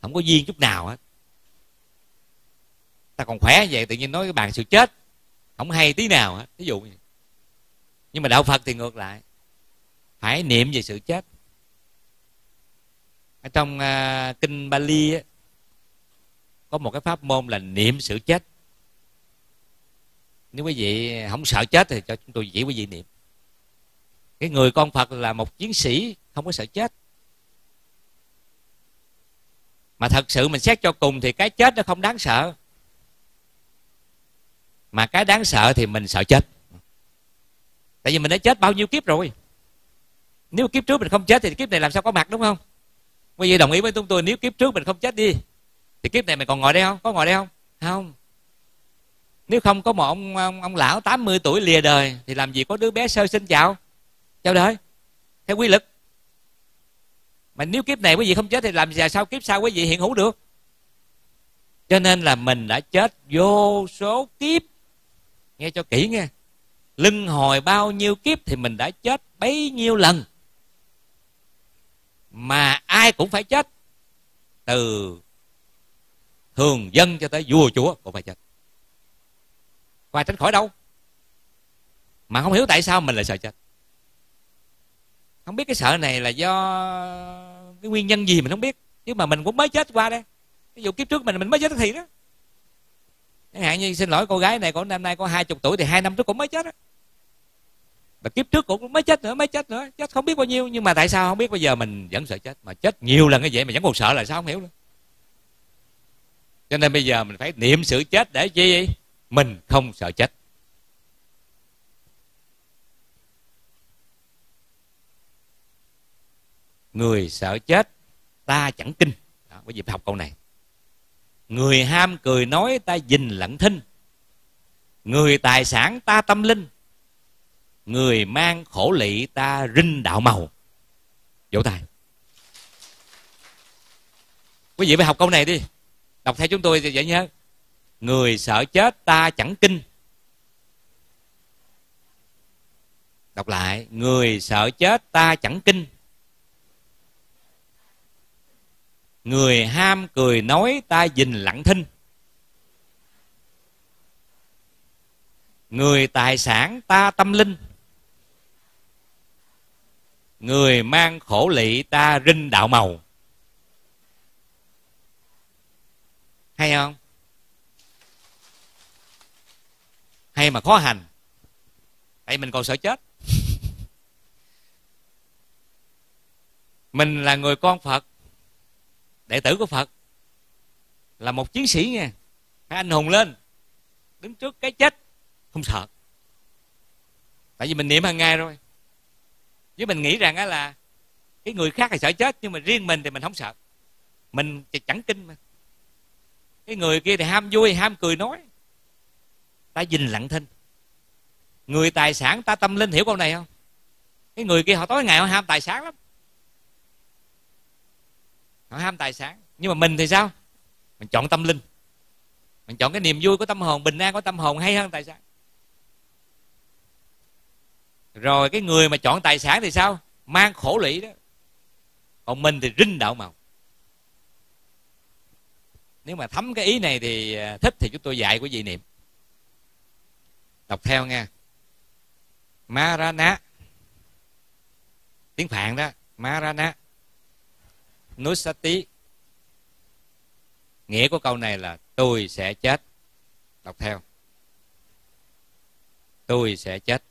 không có duyên chút nào hết. Ta còn khỏe vậy tự nhiên nói cái bàn sự chết. Không hay tí nào hết ví dụ như nhưng mà đạo phật thì ngược lại. Phải niệm về sự chết. Ở trong uh, kinh Bali á, có một cái pháp môn là niệm sự chết. Nếu quý vị không sợ chết thì cho chúng tôi chỉ quý vị niệm. Cái người con phật là một chiến sĩ không có sợ chết mà thật sự mình xét cho cùng thì cái chết nó không đáng sợ. Mà cái đáng sợ thì mình sợ chết. Tại vì mình đã chết bao nhiêu kiếp rồi? Nếu kiếp trước mình không chết thì kiếp này làm sao có mặt đúng không? Quý vị đồng ý với chúng tôi nếu kiếp trước mình không chết đi thì kiếp này mình còn ngồi đây không? Có ngồi đây không? Không. Nếu không có một ông ông, ông lão 80 tuổi lìa đời thì làm gì có đứa bé sơ sinh chào? Chào đời. Theo quy lực mà nếu kiếp này quý vị không chết thì làm sao kiếp sau quý vị hiện hữu được? Cho nên là mình đã chết vô số kiếp. Nghe cho kỹ nghe. Lưng hồi bao nhiêu kiếp thì mình đã chết bấy nhiêu lần. Mà ai cũng phải chết. Từ thường dân cho tới vua chúa cũng phải chết. Và tránh khỏi đâu? Mà không hiểu tại sao mình lại sợ chết. Không biết cái sợ này là do cái nguyên nhân gì mình không biết. Chứ mà mình cũng mới chết qua đây, ví dụ kiếp trước mình mình mới chết thì đó. Chẳng hạn như, xin lỗi cô gái này, cô năm nay có hai chục tuổi thì hai năm trước cũng mới chết đó và kiếp trước cũng mới chết nữa, mới chết nữa, chết không biết bao nhiêu. Nhưng mà tại sao không biết? Bây giờ mình vẫn sợ chết, mà chết nhiều lần như vậy mà vẫn còn sợ là sao không hiểu nữa cho nên bây giờ mình phải niệm sự chết để chi? Mình không sợ chết. Người sợ chết ta chẳng kinh đó, quý vị phải học câu này. Người ham cười nói ta dình lẫn thinh. Người tài sản ta tâm linh. Người mang khổ lị ta rinh đạo màu. Vỗ tay. Quý vị phải học câu này đi. Đọc theo chúng tôi thì dễ nhớ. Người sợ chết ta chẳng kinh đọc lại. Người sợ chết ta chẳng kinh người ham cười nói ta dình lặng thinh. Người tài sản ta tâm linh. Người mang khổ lị ta rinh đạo màu. Hay không? Hay mà khó hành. Tại mình còn sợ chết. [LAUGHS] Mình là người con phật đệ tử của phật là một chiến sĩ nha phải anh hùng lên, đứng trước cái chết, không sợ. Tại vì mình niệm hàng ngày rồi. Chứ mình nghĩ rằng á là cái người khác thì sợ chết, nhưng mà riêng mình thì mình không sợ. Mình chẳng kinh mà. Cái người kia thì ham vui, ham cười nói. Ta dình lặng thinh. Người tài sản ta tâm linh hiểu câu này không? Cái người kia họ tối ngày họ ham tài sản lắm họ ham tài sản. Nhưng mà mình thì sao? Mình chọn tâm linh. Mình chọn cái niềm vui của tâm hồn, bình an của tâm hồn, hay hơn tài sản. Rồi cái người mà chọn tài sản thì sao? Mang khổ lụy đó. Còn mình thì rinh đạo màu. Nếu mà thấm cái ý này thì à, thích thì chúng tôi dạy quý vị niệm. Đọc theo nghe. Marana. Tiếng phạn đó. Marana nusati nghĩa của câu này là tôi sẽ chết. Đọc theo. Tôi sẽ chết.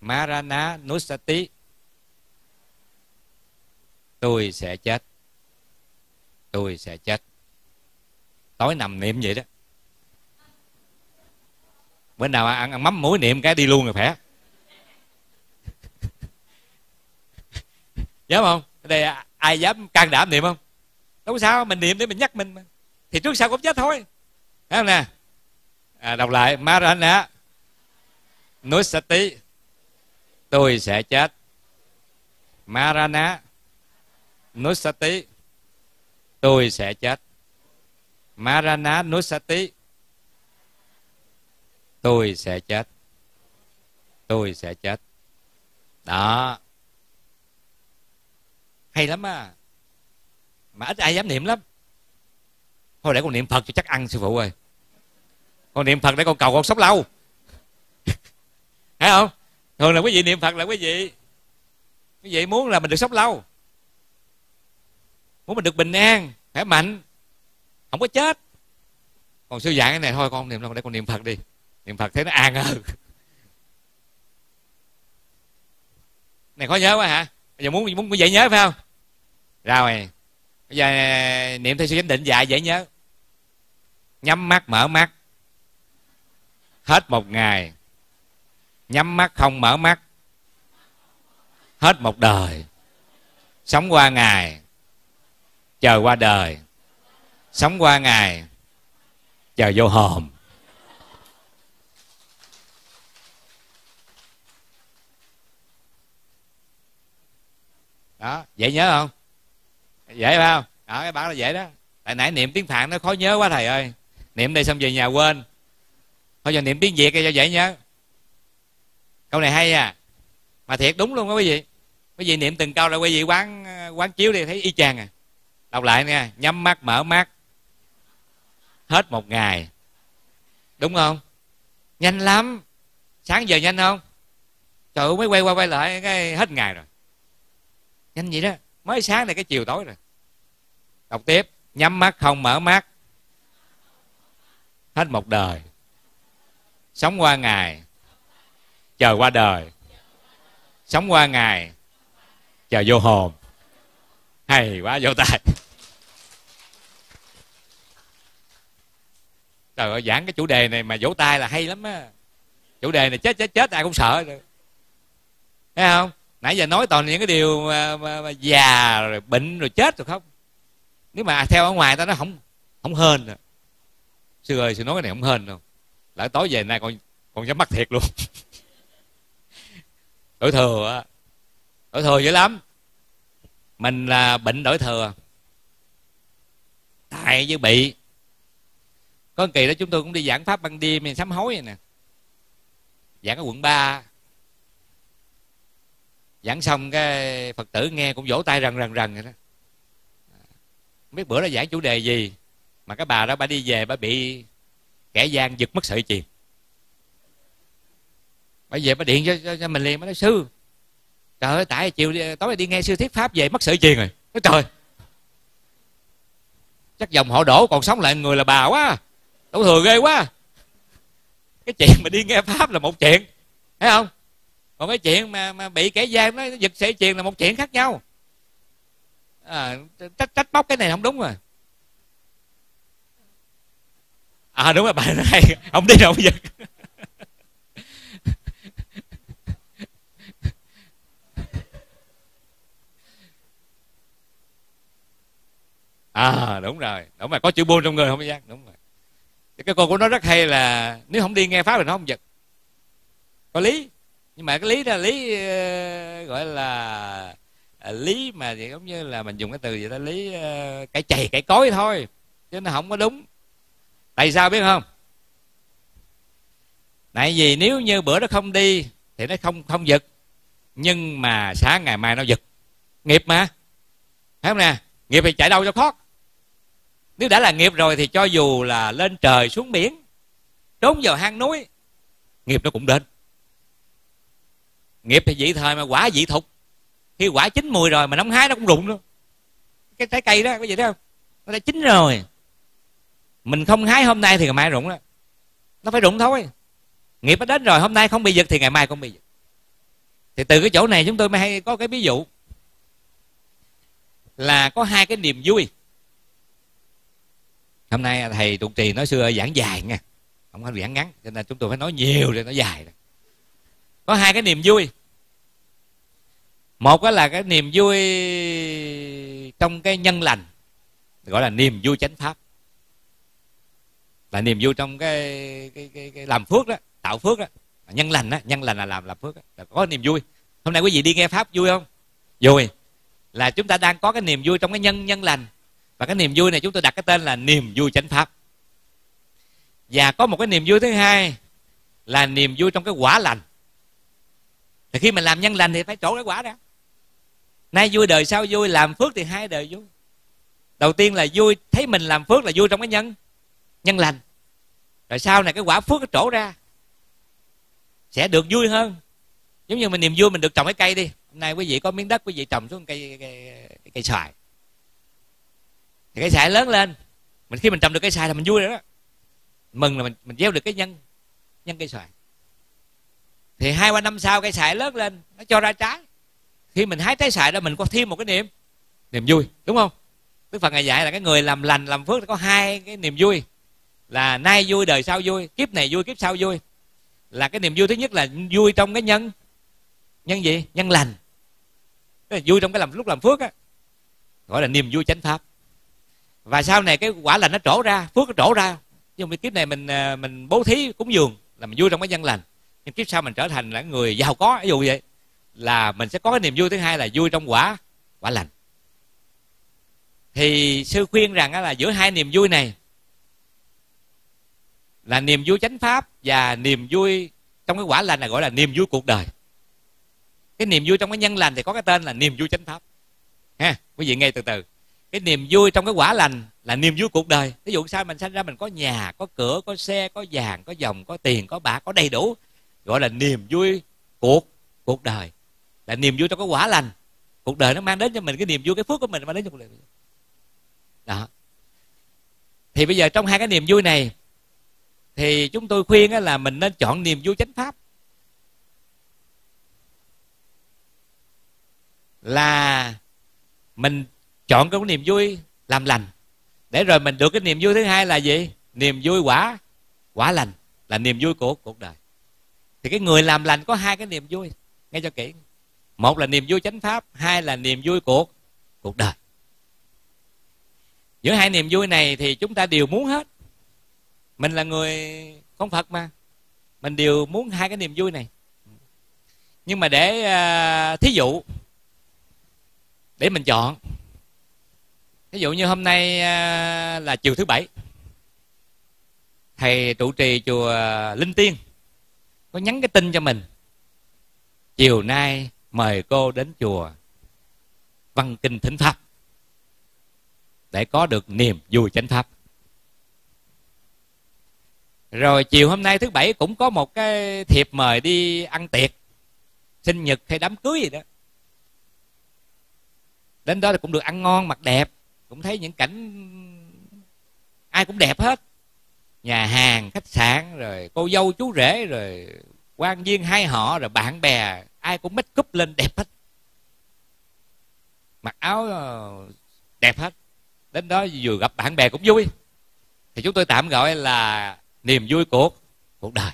Marana nusati tôi sẽ chết. Tôi sẽ chết. Tối nằm niệm vậy đó. Bữa nào ăn, ăn mắm muối niệm cái đi luôn rồi khỏe [LAUGHS] nhớ không? Ở đây à, ai dám can đảm niệm không? Đâu sao mình niệm để mình nhắc mình mà. thì trước sau cũng chết thôi. Thấy không nè? À, đọc lại marana. Nusati tôi sẽ chết. Marana. Nusati tôi sẽ chết. Marana nusati tôi sẽ chết. Tôi sẽ chết. Đó hay lắm á. Mà ít ai dám niệm lắm. Thôi để con niệm phật cho chắc ăn, sư phụ ơi. Con niệm phật để con cầu con sống lâu. [LAUGHS] Thấy không? Thường là quý vị niệm phật là quý vị quý vị muốn là mình được sống lâu. Muốn mình được bình an, khỏe mạnh, không có chết. Còn sư dạy cái này thôi, con niệm đâu, để con niệm phật đi. Niệm phật thấy nó an hơn. [LAUGHS] Này, khó nhớ quá hả? Giờ muốn muốn dễ nhớ, phải không? Rồi. Bây giờ eh, niệm theo sự chánh định dạy dễ nhớ. Nhắm mắt, mở mắt. Hết một ngày. Nhắm mắt, không mở mắt. Hết một đời. Sống qua ngày. Chờ qua đời. Sống qua ngày. Chờ vô hồn đó, dễ nhớ không? Dễ phải không? Đó, cái bạn là dễ đó. Tại nãy niệm tiếng phạn nó khó nhớ quá, thầy ơi. Niệm đây xong về nhà quên. Thôi giờ niệm tiếng việt cho dễ nhớ. Câu này hay à. Mà thiệt đúng luôn đó quý vị. Quý vị niệm từng câu là quý vị quán quán chiếu đi, thấy y chang à. Đọc lại nha, nhắm mắt, mở mắt. Hết một ngày. Đúng không? Nhanh lắm. Sáng giờ nhanh không? Trời ơi, mới quay qua quay lại, cái hết ngày rồi nhanh vậy đó. Mới sáng này cái chiều tối rồi đọc tiếp. Nhắm mắt, không mở mắt. Hết một đời. Sống qua ngày. Chờ qua đời. Sống qua ngày. Chờ vô hồn. Hay quá, vô tay trời ơi, giảng cái chủ đề này mà vỗ tay là hay lắm á. Chủ đề này chết chết chết, ai cũng sợ rồi. Thấy không? Nãy giờ nói toàn những cái điều mà, mà, mà già rồi bệnh rồi chết rồi không? Nếu mà theo ở ngoài ta nó không không hên rồi sư ơi sư nói cái này không hên đâu. Lỡ tối về nay còn còn dám mắc thiệt luôn. [LAUGHS] Đổi thừa á. Đổi thừa dữ lắm. Mình là bệnh đổi thừa. Tại với bị. Có kỳ đó chúng tôi cũng đi giảng pháp ban đêm mình sám hối này nè. Giảng ở quận 3 giảng xong cái phật tử nghe cũng vỗ tay rần rần rần vậy đó. Không biết bữa đó giảng chủ đề gì mà cái bà đó bà đi về bà bị kẻ gian giật mất sợi chuyền bà về bà điện cho, cho, cho mình liền bà nói sư trời ơi tại chiều đi, tối đi nghe sư thuyết pháp về mất sợi chuyền rồi. Nói trời chắc dòng họ đổ còn sống lại người là bà quá đổ thừa ghê quá. Cái chuyện mà đi nghe pháp là một chuyện thấy không? còn cái chuyện mà, mà bị kẻ gian nó giật sợi chuyện là một chuyện khác nhau. À, trách trách móc cái này không đúng rồi. À đúng rồi bà này không đi đâu giật à đúng rồi. Đúng rồi có chữ buôn trong người không giác đúng rồi. Cái câu của nó rất hay là nếu không đi nghe pháp thì nó không giật. Có lý nhưng mà cái lý đó là lý ờ, gọi là ờ, lý mà thì giống như là mình dùng cái từ gì đó, lý ờ, cái chày cái cối thôi, chứ nó không có đúng. Tại sao biết không? Tại vì nếu như bữa đó không đi thì nó không không giật, nhưng mà sáng ngày mai nó giật. Nghiệp mà. Phải không nè? Nghiệp thì chạy đâu cho thoát. Nếu đã là nghiệp rồi thì cho dù là lên trời xuống biển, trốn vào hang núi, nghiệp nó cũng đến nghiệp thì dị thời mà quả dị thục. Khi quả chín mùi rồi mà nóng hái nó cũng rụng luôn cái trái cây đó có gì đó không? Nó đã chín rồi. Mình không hái hôm nay thì ngày mai rụng đó. Nó phải rụng thôi. Nghiệp nó đến rồi, hôm nay không bị giật thì ngày mai cũng bị giật. Thì từ cái chỗ này chúng tôi mới hay có cái ví dụ là có hai cái niềm vui. Hôm nay thầy tụng trì nói xưa giảng dài nha. Không có giảng ngắn, cho nên chúng tôi phải nói nhiều rồi nó dài có hai cái niềm vui. Một cái là cái niềm vui trong cái nhân lành gọi là niềm vui chánh pháp. Là niềm vui trong cái cái cái, cái làm phước đó tạo phước đó. Nhân lành đó nhân lành là làm làm phước đó. là có niềm vui. Hôm nay quý vị đi nghe pháp vui không? Vui. Là chúng ta đang có cái niềm vui trong cái nhân nhân lành. Và cái niềm vui này chúng tôi đặt cái tên là niềm vui chánh pháp. Và có một cái niềm vui thứ hai là niềm vui trong cái quả lành thì khi mình làm nhân lành thì phải trổ cái quả ra. Nay vui đời sau vui làm phước thì hai đời vui. Đầu tiên là vui thấy mình làm phước là vui trong cái nhân nhân lành. Rồi sau này cái quả phước nó trổ ra sẽ được vui hơn. Giống như mình niềm vui mình được trồng cái cây đi. Hôm nay quý vị có miếng đất quý vị trồng xuống cây cây, cây, cây xoài. Thì cây xoài lớn lên mình khi mình trồng được cây xoài là mình vui rồi đó. Mừng là mình mình gieo được cái nhân nhân cây xoài thì hai ba năm sau cây xoài lớn lên, nó cho ra trái. Khi mình hái trái xoài đó, mình có thêm một cái niềm niềm vui, đúng không? Đức Phật ngày dạy là cái người làm lành, làm phước có hai cái niềm vui. Là nay vui, đời sau vui, kiếp này vui, kiếp sau vui. Là cái niềm vui thứ nhất là vui trong cái nhân nhân gì? Nhân lành. Tức là vui trong cái làm, lúc làm phước á, gọi là niềm vui chánh pháp. Và sau này cái quả lành nó trổ ra, phước nó trổ ra. Nhưng mà kiếp này mình à, mình bố thí cúng dường là mình vui trong cái nhân lành nhưng kiếp sau mình trở thành là người giàu có, ví dụ vậy, là mình sẽ có cái niềm vui. Thứ hai là vui trong quả quả lành. Thì sư khuyên rằng là giữa hai niềm vui này là niềm vui chánh pháp và niềm vui trong cái quả lành là gọi là niềm vui cuộc đời. Cái niềm vui trong cái nhân lành thì có cái tên là niềm vui chánh pháp. Ha, quý vị nghe từ từ. Cái niềm vui trong cái quả lành là niềm vui cuộc đời. Ví dụ sao mình sinh ra mình có nhà, có cửa, có xe, có vàng, có dòng, có tiền, có bạc, có đầy đủ gọi là niềm vui cuộc cuộc đời. Là niềm vui trong cái quả lành. Cuộc đời nó mang đến cho mình cái niềm vui, cái phước của mình mang đến cho cuộc đời. Đó. Thì bây giờ trong hai cái niềm vui này, thì chúng tôi khuyên là mình nên chọn niềm vui chánh pháp. Là mình chọn cái niềm vui làm lành. Để rồi mình được cái niềm vui thứ hai là gì? Niềm vui quả quả lành. Là niềm vui của cuộc đời thì cái người làm lành có hai cái niềm vui nghe cho kỹ. Một là niềm vui chánh pháp hai là niềm vui của cuộc đời. Giữa hai niềm vui này thì chúng ta đều muốn hết. Mình là người con phật mà. Mình đều muốn hai cái niềm vui này. Nhưng mà để uh, thí dụ để mình chọn. Ví dụ như hôm nay uh, là chiều thứ bảy. Thầy trụ trì chùa linh tiên có nhắn cái tin cho mình. Chiều nay mời cô đến chùa văn kinh thính pháp để có được niềm vui chánh pháp rồi chiều hôm nay thứ bảy cũng có một cái thiệp mời đi ăn tiệc, sinh nhật hay đám cưới gì đó. Đến đó thì cũng được ăn ngon, mặc đẹp. Cũng thấy những cảnh ai cũng đẹp hết nhà hàng, khách sạn, rồi cô dâu chú rể, rồi quan viên hai họ, rồi bạn bè, ai cũng make up lên đẹp hết. Mặc áo ờ, đẹp hết. Đến đó vừa gặp bạn bè cũng vui. Thì chúng tôi tạm gọi là niềm vui của cuộc đời.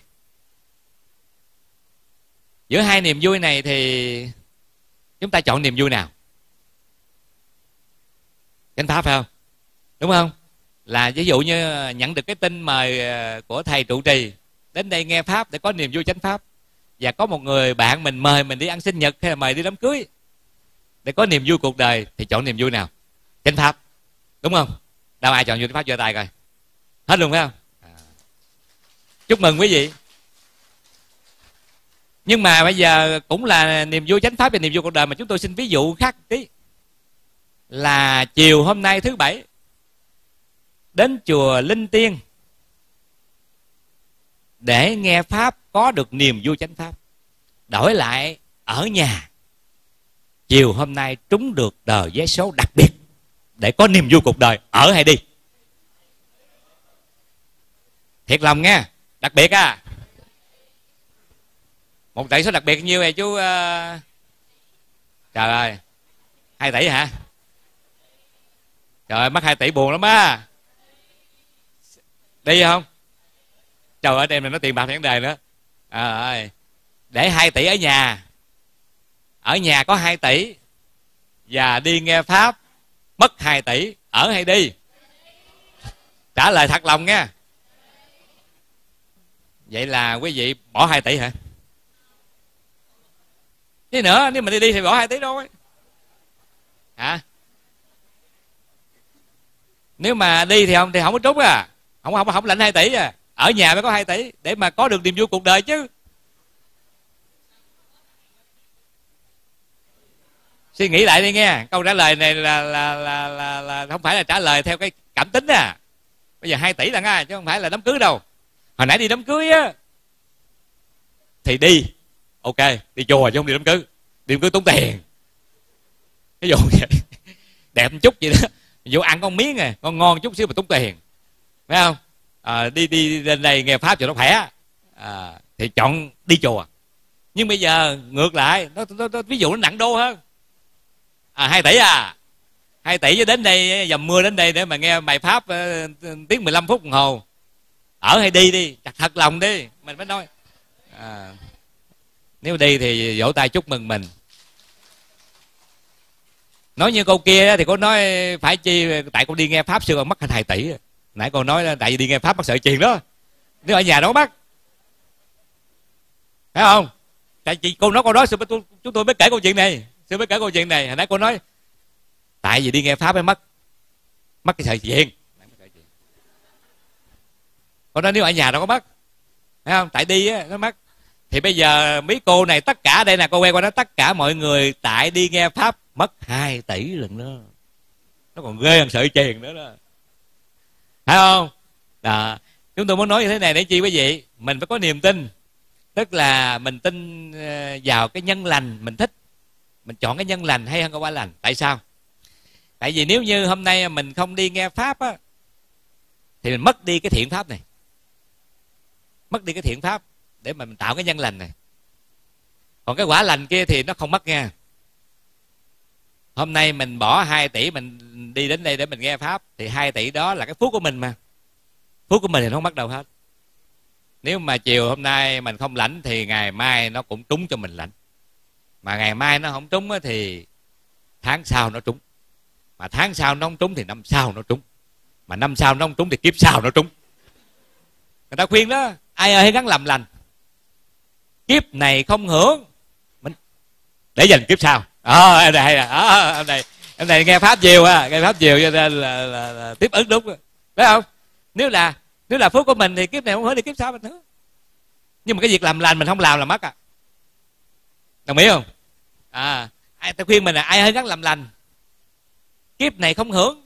Giữa hai niềm vui này thì chúng ta chọn niềm vui nào? Chánh pháp phải không? Đúng không? Là ví dụ như à, nhận được cái tin mời à, của thầy trụ trì, đến đây nghe pháp để có niềm vui chánh pháp. Và có một người bạn mình mời mình đi ăn sinh nhật hay là mời đi đám cưới để có niềm vui cuộc đời, thì chọn niềm vui nào? Chánh pháp. Đúng không? Đâu ai chọn vui chánh pháp giơ tay coi. Hết luôn phải không? À. Chúc mừng quý vị. Nhưng mà bây giờ cũng là niềm vui chánh pháp và niềm vui cuộc đời, mà chúng tôi xin ví dụ khác tí. Là chiều hôm nay thứ bảy đến chùa linh tiên để nghe pháp, có được niềm vui chánh pháp. Đổi lại, ở nhà, chiều hôm nay trúng được tờ vé số đặc biệt để có niềm vui cuộc đời, ở hay đi? Thiệt lòng nghe, đặc biệt à? Một tỷ số đặc biệt nhiêu vậy chú uh... trời ơi, hai tỷ hả? Trời ơi mất hai tỷ buồn lắm á đi không? Trời ơi em này nó tiền bạc vấn đề nữa. À, ơi để hai tỷ ở nhà. Ở nhà có hai tỷ và đi nghe pháp mất hai tỷ ở hay đi? Trả lời thật lòng nha. Vậy là quý vị bỏ hai tỷ hả? Thế nữa nếu mà đi đi thì bỏ hai tỷ thôi hả? Nếu mà đi thì không thì không có trúng à không không không lãnh hai tỷ à. Ở nhà mới có hai tỷ để mà có được niềm vui cuộc đời chứ. Suy nghĩ lại đi nghe câu trả lời này là là là là, là không phải là trả lời theo cái cảm tính à. Bây giờ hai tỷ là ngay chứ không phải là đám cưới đâu. Hồi nãy đi đám cưới á thì đi. Ok đi chùa chứ không đi đám cưới. Đi đám cưới tốn tiền. Ví dụ vậy đẹp một chút vậy đó. Vô ăn con miếng này ngon ngon chút xíu mà tốn tiền phải không? À, đi đi lên đây nghe pháp cho nó khỏe. À, thì chọn đi chùa. Nhưng bây giờ ngược lại nó, nó, nó ví dụ nó nặng đô hơn. À hai tỷ à. Hai tỷ cho đến đây dầm mưa đến đây để mà nghe bài pháp uh, tiếng 15 phút đồng hồ. Ở hay đi đi chặt thật lòng đi mình mới nói. À, nếu đi thì vỗ tay chúc mừng mình. Nói như câu kia thì cô nói phải chi tại cô đi nghe pháp xưa còn mất hai tỷ à nãy cô nói tại vì đi nghe pháp mất sợi chuyện đó. Nếu ở nhà đâu bắt phải không? Tại chị cô nói con nói tôi, chúng tôi mới kể câu chuyện này. Sao mới kể câu chuyện này. Hồi nãy cô nói tại vì đi nghe pháp mới mất mất cái sợi chuyện cô nói nếu ở nhà đâu có mất phải không? Tại đi á nó mất thì bây giờ mấy cô này tất cả đây nè cô quen qua đó tất cả mọi người tại đi nghe pháp mất 2 tỷ lần đó. Nó còn ghê hơn sợi chuyền nữa đó phải không? Đó. chúng tôi muốn nói như thế này để chi quý vị? Mình phải có niềm tin. Tức là mình tin ờ, vào cái nhân lành mình thích. Mình chọn cái nhân lành hay hơn cái quả lành. Tại sao? Tại vì nếu như hôm nay mình không đi nghe pháp á, thì mình mất đi cái thiện pháp này. Mất đi cái thiện pháp để mà mình tạo cái nhân lành này. Còn cái quả lành kia thì nó không mất nha hôm nay mình bỏ 2 tỷ, mình đi đến đây để mình nghe pháp, thì 2 tỷ đó là cái phúc của mình mà. Phúc của mình thì không bắt đầu hết. Nếu mà chiều hôm nay mình không lãnh thì ngày mai nó cũng trúng cho mình lãnh. Mà ngày mai nó không trúng thì tháng sau nó trúng. Mà tháng sau nó không trúng thì năm sau nó trúng. Mà năm sau nó không trúng thì kiếp sau nó trúng. Người ta khuyên đó, ai ơi hãy gắn làm lành. Kiếp này không hưởng. Mình để dành kiếp sau à, em này à, ờ, em này em này nghe pháp nhiều à nghe pháp nhiều cho nên là, là, là tiếp ứng đúng phải không? Nếu là nếu là phước của mình thì kiếp này không hưởng thì kiếp sau mình hưởng nhưng mà cái việc làm lành mình không làm là mất à. Đồng ý không? À ai ta khuyên mình là ai hơi gắt làm lành? Kiếp này không hưởng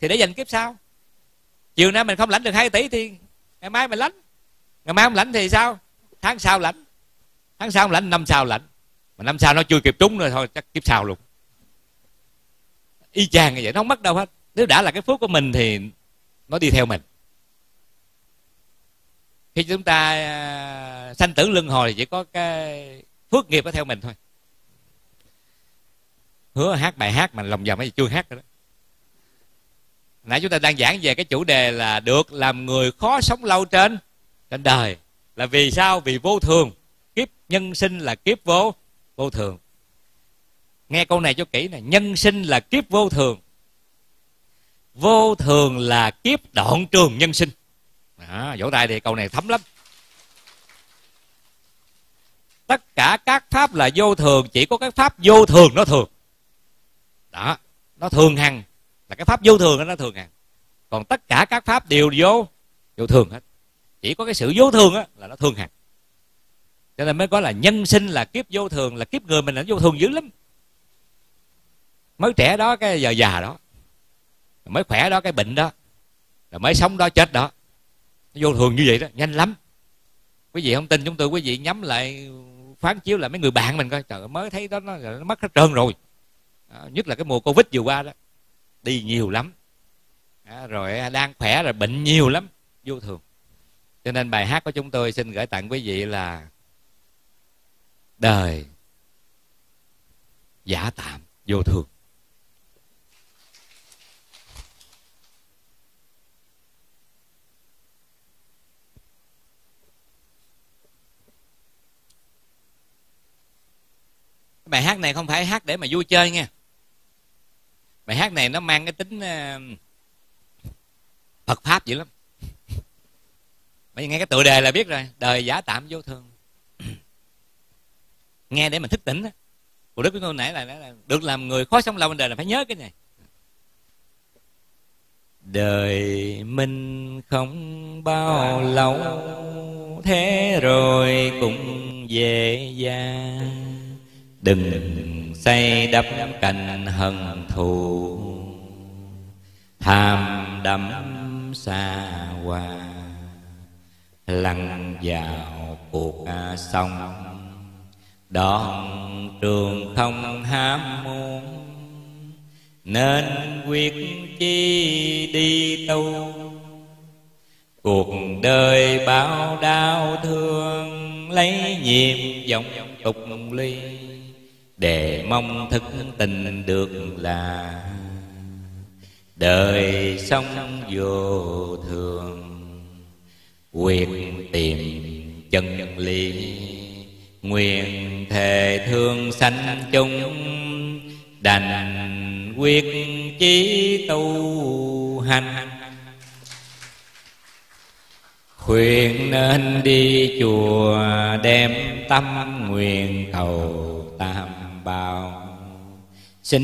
thì để dành kiếp sau. Chiều nay mình không lãnh được 2 tỷ thì ngày mai mình lãnh. Ngày mai không lãnh thì sao? Tháng sau lãnh. Tháng sau không lãnh năm sau lãnh mà năm sau nó chưa kịp trúng rồi thôi, chắc kiếp sau luôn. Y chang như vậy, nó không mất đâu hết. Nếu đã là cái phước của mình thì nó đi theo mình. Khi chúng ta à, sanh tử luân hồi thì chỉ có cái phước nghiệp nó theo mình thôi. Hứa hát bài hát mà lòng vòng ấy chưa hát rồi đó. Nãy chúng ta đang giảng về cái chủ đề là được làm người khó sống lâu trên trên đời. Là vì sao? Vì vô thường. Kiếp nhân sinh là kiếp vô vô thường. Nghe câu này cho kỹ này nhân sinh là kiếp vô thường. Vô thường là kiếp đoạn trường nhân sinh. À, vỗ tay thì câu này thấm lắm. Tất cả các pháp là vô thường chỉ có các pháp vô thường nó thường. Đó nó thường hằng. Là cái pháp vô thường đó, nó thường hằng. Còn tất cả các pháp đều vô vô thường hết. Chỉ có cái sự vô thường á là nó thường hằng cho nên mới có là nhân sinh là kiếp vô thường là kiếp người mình là vô thường dữ lắm. Mới trẻ đó cái giờ già đó. Mới khỏe đó cái bệnh đó. Rồi mới sống đó chết đó. Vô thường như vậy đó nhanh lắm. Quý vị không tin chúng tôi quý vị nhắm lại phán chiếu là mấy người bạn mình coi. Trời mới thấy đó nó, nó mất hết trơn rồi. À, nhất là cái mùa covid vừa qua đó. Đi nhiều lắm. À, rồi đang khỏe rồi bệnh nhiều lắm. Vô thường. Cho nên bài hát của chúng tôi xin gửi tặng quý vị là đời. Giả tạm. Vô thường. Bài hát này không phải hát để mà vui chơi nha. Bài hát này nó mang cái tính ờ, Phật pháp dữ lắm. Bởi vì nghe cái tựa đề là biết rồi. Đời giả tạm vô thường. Nghe để mình thức tỉnh Của Đức chúng tôi nãy là, là Được làm người khó sống lâu trên đời là phải nhớ cái này. Đời mình không bao lâu Thế rồi cũng về già Đừng xây đắp cành hận thù. Tham đắm xa hoa. Lăn vào cuộc sông đoạn trường không ham muốn, Nên quyết chi đi tu. Cuộc đời bao đau thương Lấy nhiệm vọng tục ly, để mong thức tình được là đời sống vô thường. Quyền tìm chân lý nguyện thề thương sanh chung, đành quyết chí tu hành. Khuyên nên đi chùa đem tâm nguyện cầu tam bào xin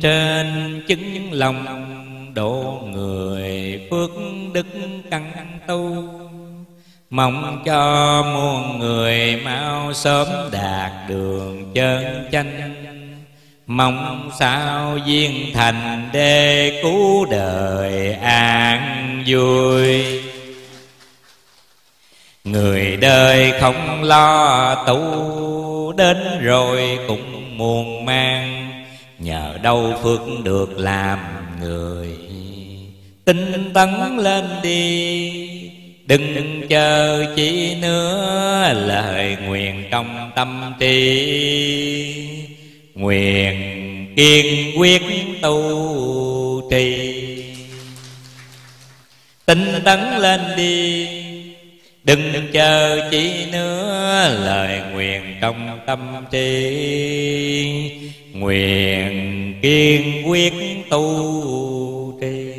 trên chứng lòng độ người phước đức căn tu mong cho muôn người mau sớm đạt đường chân chánh. Mong sao duyên thành đê cứu đời an vui. Người đời không lo tu đến rồi cũng muôn mang. Nhờ đâu phước được làm người tinh tấn lên đi đừng chờ chỉ nữa lời nguyện trong tâm trí. Nguyện kiên quyết tu trì. Tinh tấn lên đi. Đừng chờ chỉ nữa lời nguyện trong tâm trí. Nguyện kiên quyết tu trì.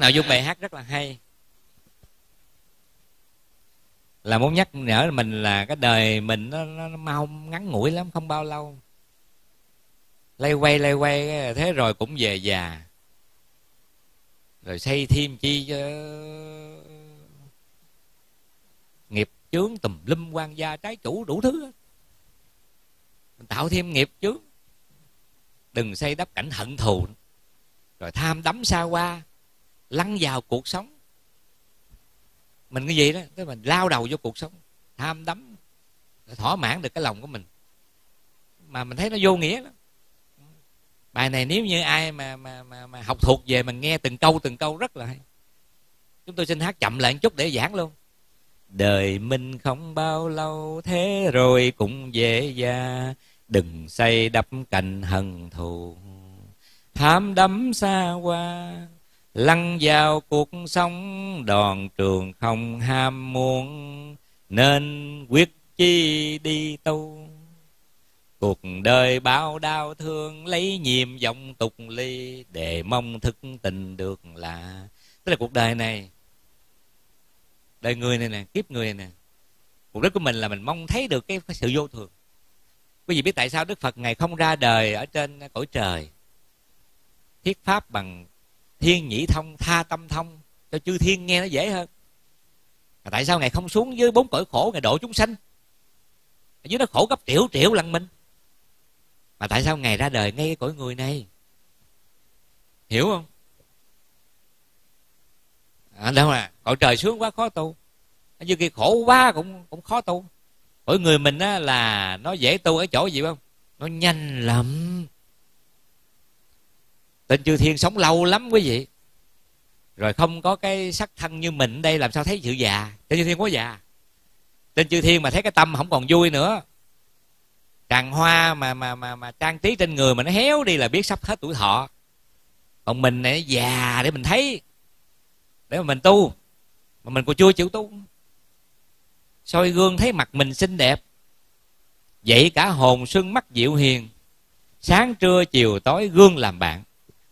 Cái nội dung bài hát rất là hay. Là muốn nhắc nhở mình là cái đời mình nó, nó, nó mau ngắn ngủi lắm không bao lâu. Lay quay lay quay thế rồi cũng về già. Rồi xây thêm chi cho nghiệp chướng tùm lum quan gia trái chủ đủ thứ mình tạo thêm nghiệp chướng. Đừng xây đắp cảnh hận thù. Rồi tham đắm xa qua lăn vào cuộc sống. Mình cái gì đó cái mình lao đầu vô cuộc sống tham đắm thỏa mãn được cái lòng của mình. Mà mình thấy nó vô nghĩa lắm. Bài này nếu như ai mà mà mà, mà học thuộc về mình nghe từng câu từng câu rất là hay. Chúng tôi xin hát chậm lại một chút để giảng luôn. Đời mình không bao lâu thế rồi cũng dễ già đừng xây đắp cành hận thù. Tham đắm xa qua lăn vào cuộc sống đòn trường không ham muốn nên quyết chi đi tu. Cuộc đời bao đau thương lấy nhiệm vọng tục ly để mong thức tình được là. Tức là cuộc đời này đời người này nè kiếp người này nè mục đích của mình là mình mong thấy được cái, cái sự vô thường. Quý vị biết tại sao đức phật ngày không ra đời ở trên cõi trời? Thiết pháp bằng thiên nhĩ thông tha tâm thông. Cho chư thiên nghe nó dễ hơn. Mà tại sao ngài không xuống dưới bốn cõi khổ ngài độ chúng sanh? Ở dưới nó khổ gấp triệu triệu lần mình. Mà tại sao ngài ra đời ngay cái cõi người này? Hiểu không? À, đâu à cõi trời sướng quá khó tu. Như kia khổ quá cũng cũng khó tu. Cõi người mình á là nó dễ tu ở chỗ gì không? Nó nhanh lắm tên chư thiên sống lâu lắm quý vị. Rồi không có cái sắc thân như mình đây, làm sao thấy sự già? Tên chư thiên có già. Tên chư thiên mà thấy cái tâm không còn vui nữa. Tràng hoa mà mà mà mà trang trí trên người mà nó héo đi là biết sắp hết tuổi thọ. Còn mình này già để mình thấy, để mà mình tu. Mà mình còn chưa chịu tu. Soi gương thấy mặt mình xinh đẹp. Dậy cả hồn xuân mắt dịu hiền. Sáng trưa chiều tối gương làm bạn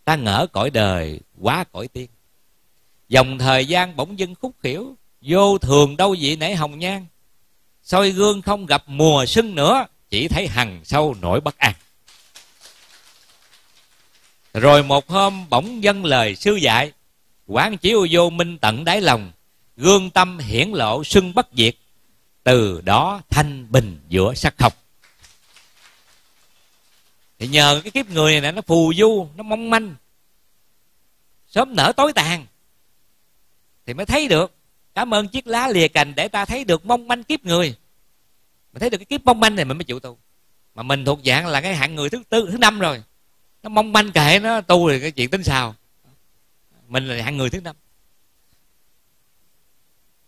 ta ngỡ cõi đời, quá cõi tiên. Dòng thời gian bỗng dưng khúc khiểu vô thường đâu dị nể hồng nhan. Soi gương không gặp mùa xuân nữa, chỉ thấy hằng sâu nỗi bất an. Rồi một hôm bỗng dân lời sư dạy, quán chiếu vô minh tận đáy lòng, gương tâm hiển lộ xuân bất diệt. Từ đó thanh bình giữa sắc học thì nhờ cái kiếp người này nó phù du, nó mong manh. Sớm nở tối tàn. Thì mới thấy được, cảm ơn chiếc lá lìa cành để ta thấy được mong manh kiếp người. Mình thấy được cái kiếp mong manh này mình mới chịu tu. Mà mình thuộc dạng là cái hạng người thứ tư, thứ năm rồi. Nó mong manh kệ nó, tu thì cái chuyện tính sao? Mình là hạng người thứ năm.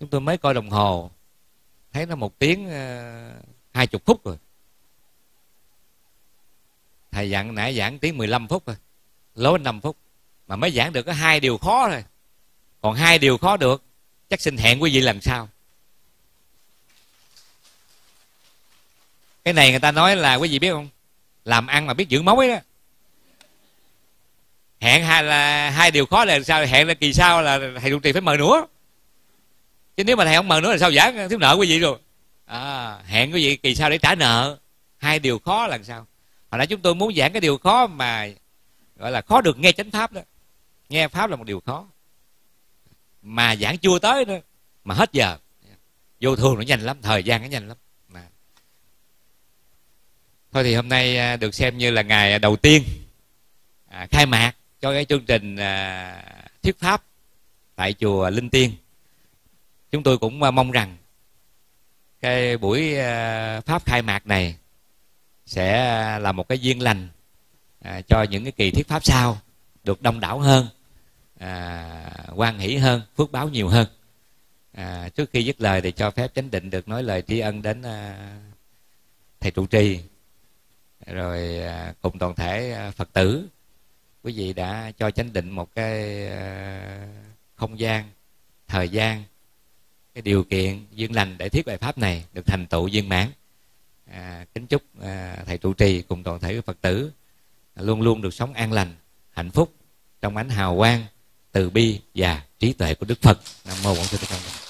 Chúng tôi mới coi đồng hồ. Thấy nó một tiếng ờ, hai chục phút rồi thầy dặn nãy giảng tiếng 15 phút rồi lố 5 phút. Mà mới giảng được có hai điều khó rồi còn hai điều khó được chắc xin hẹn quý vị lần sau cái này người ta nói là quý vị biết không? Làm ăn mà biết giữ mối đó. Hẹn hai là hai điều khó là sao? Hẹn là kỳ sau là thầy trụ trì phải mời nữa. Chứ nếu mà thầy không mời nữa là sao giảng? Thiếu nợ quý vị rồi. À, hẹn quý vị kỳ sau để trả nợ. Hai điều khó là sao? Hồi nãy chúng tôi muốn giảng cái điều khó mà gọi là khó được nghe chánh pháp đó. Nghe pháp là một điều khó. Mà giảng chưa tới nữa mà hết giờ. Vô thường nó nhanh lắm thời gian nó nhanh lắm. Mà. thôi thì hôm nay à, được xem như là ngày đầu tiên à, khai mạc cho cái chương trình à, thuyết pháp tại chùa linh tiên. Chúng tôi cũng à, mong rằng cái buổi à, pháp khai mạc này sẽ là một cái duyên lành à, cho những cái kỳ thuyết pháp sau được đông đảo hơn à, quan hỷ hơn phước báo nhiều hơn. À, trước khi dứt lời thì cho phép chánh định được nói lời tri ân đến à, thầy trụ trì. Rồi à, cùng toàn thể à, phật tử quý vị đã cho chánh định một cái à, không gian thời gian cái điều kiện duyên lành để thuyết bài pháp này được thành tựu viên mãn à, kính chúc à, thầy trụ trì cùng toàn thể phật tử luôn luôn được sống an lành hạnh phúc trong ánh hào quang từ bi và trí tuệ của đức phật. Nam mô bổn sư thích ca mâu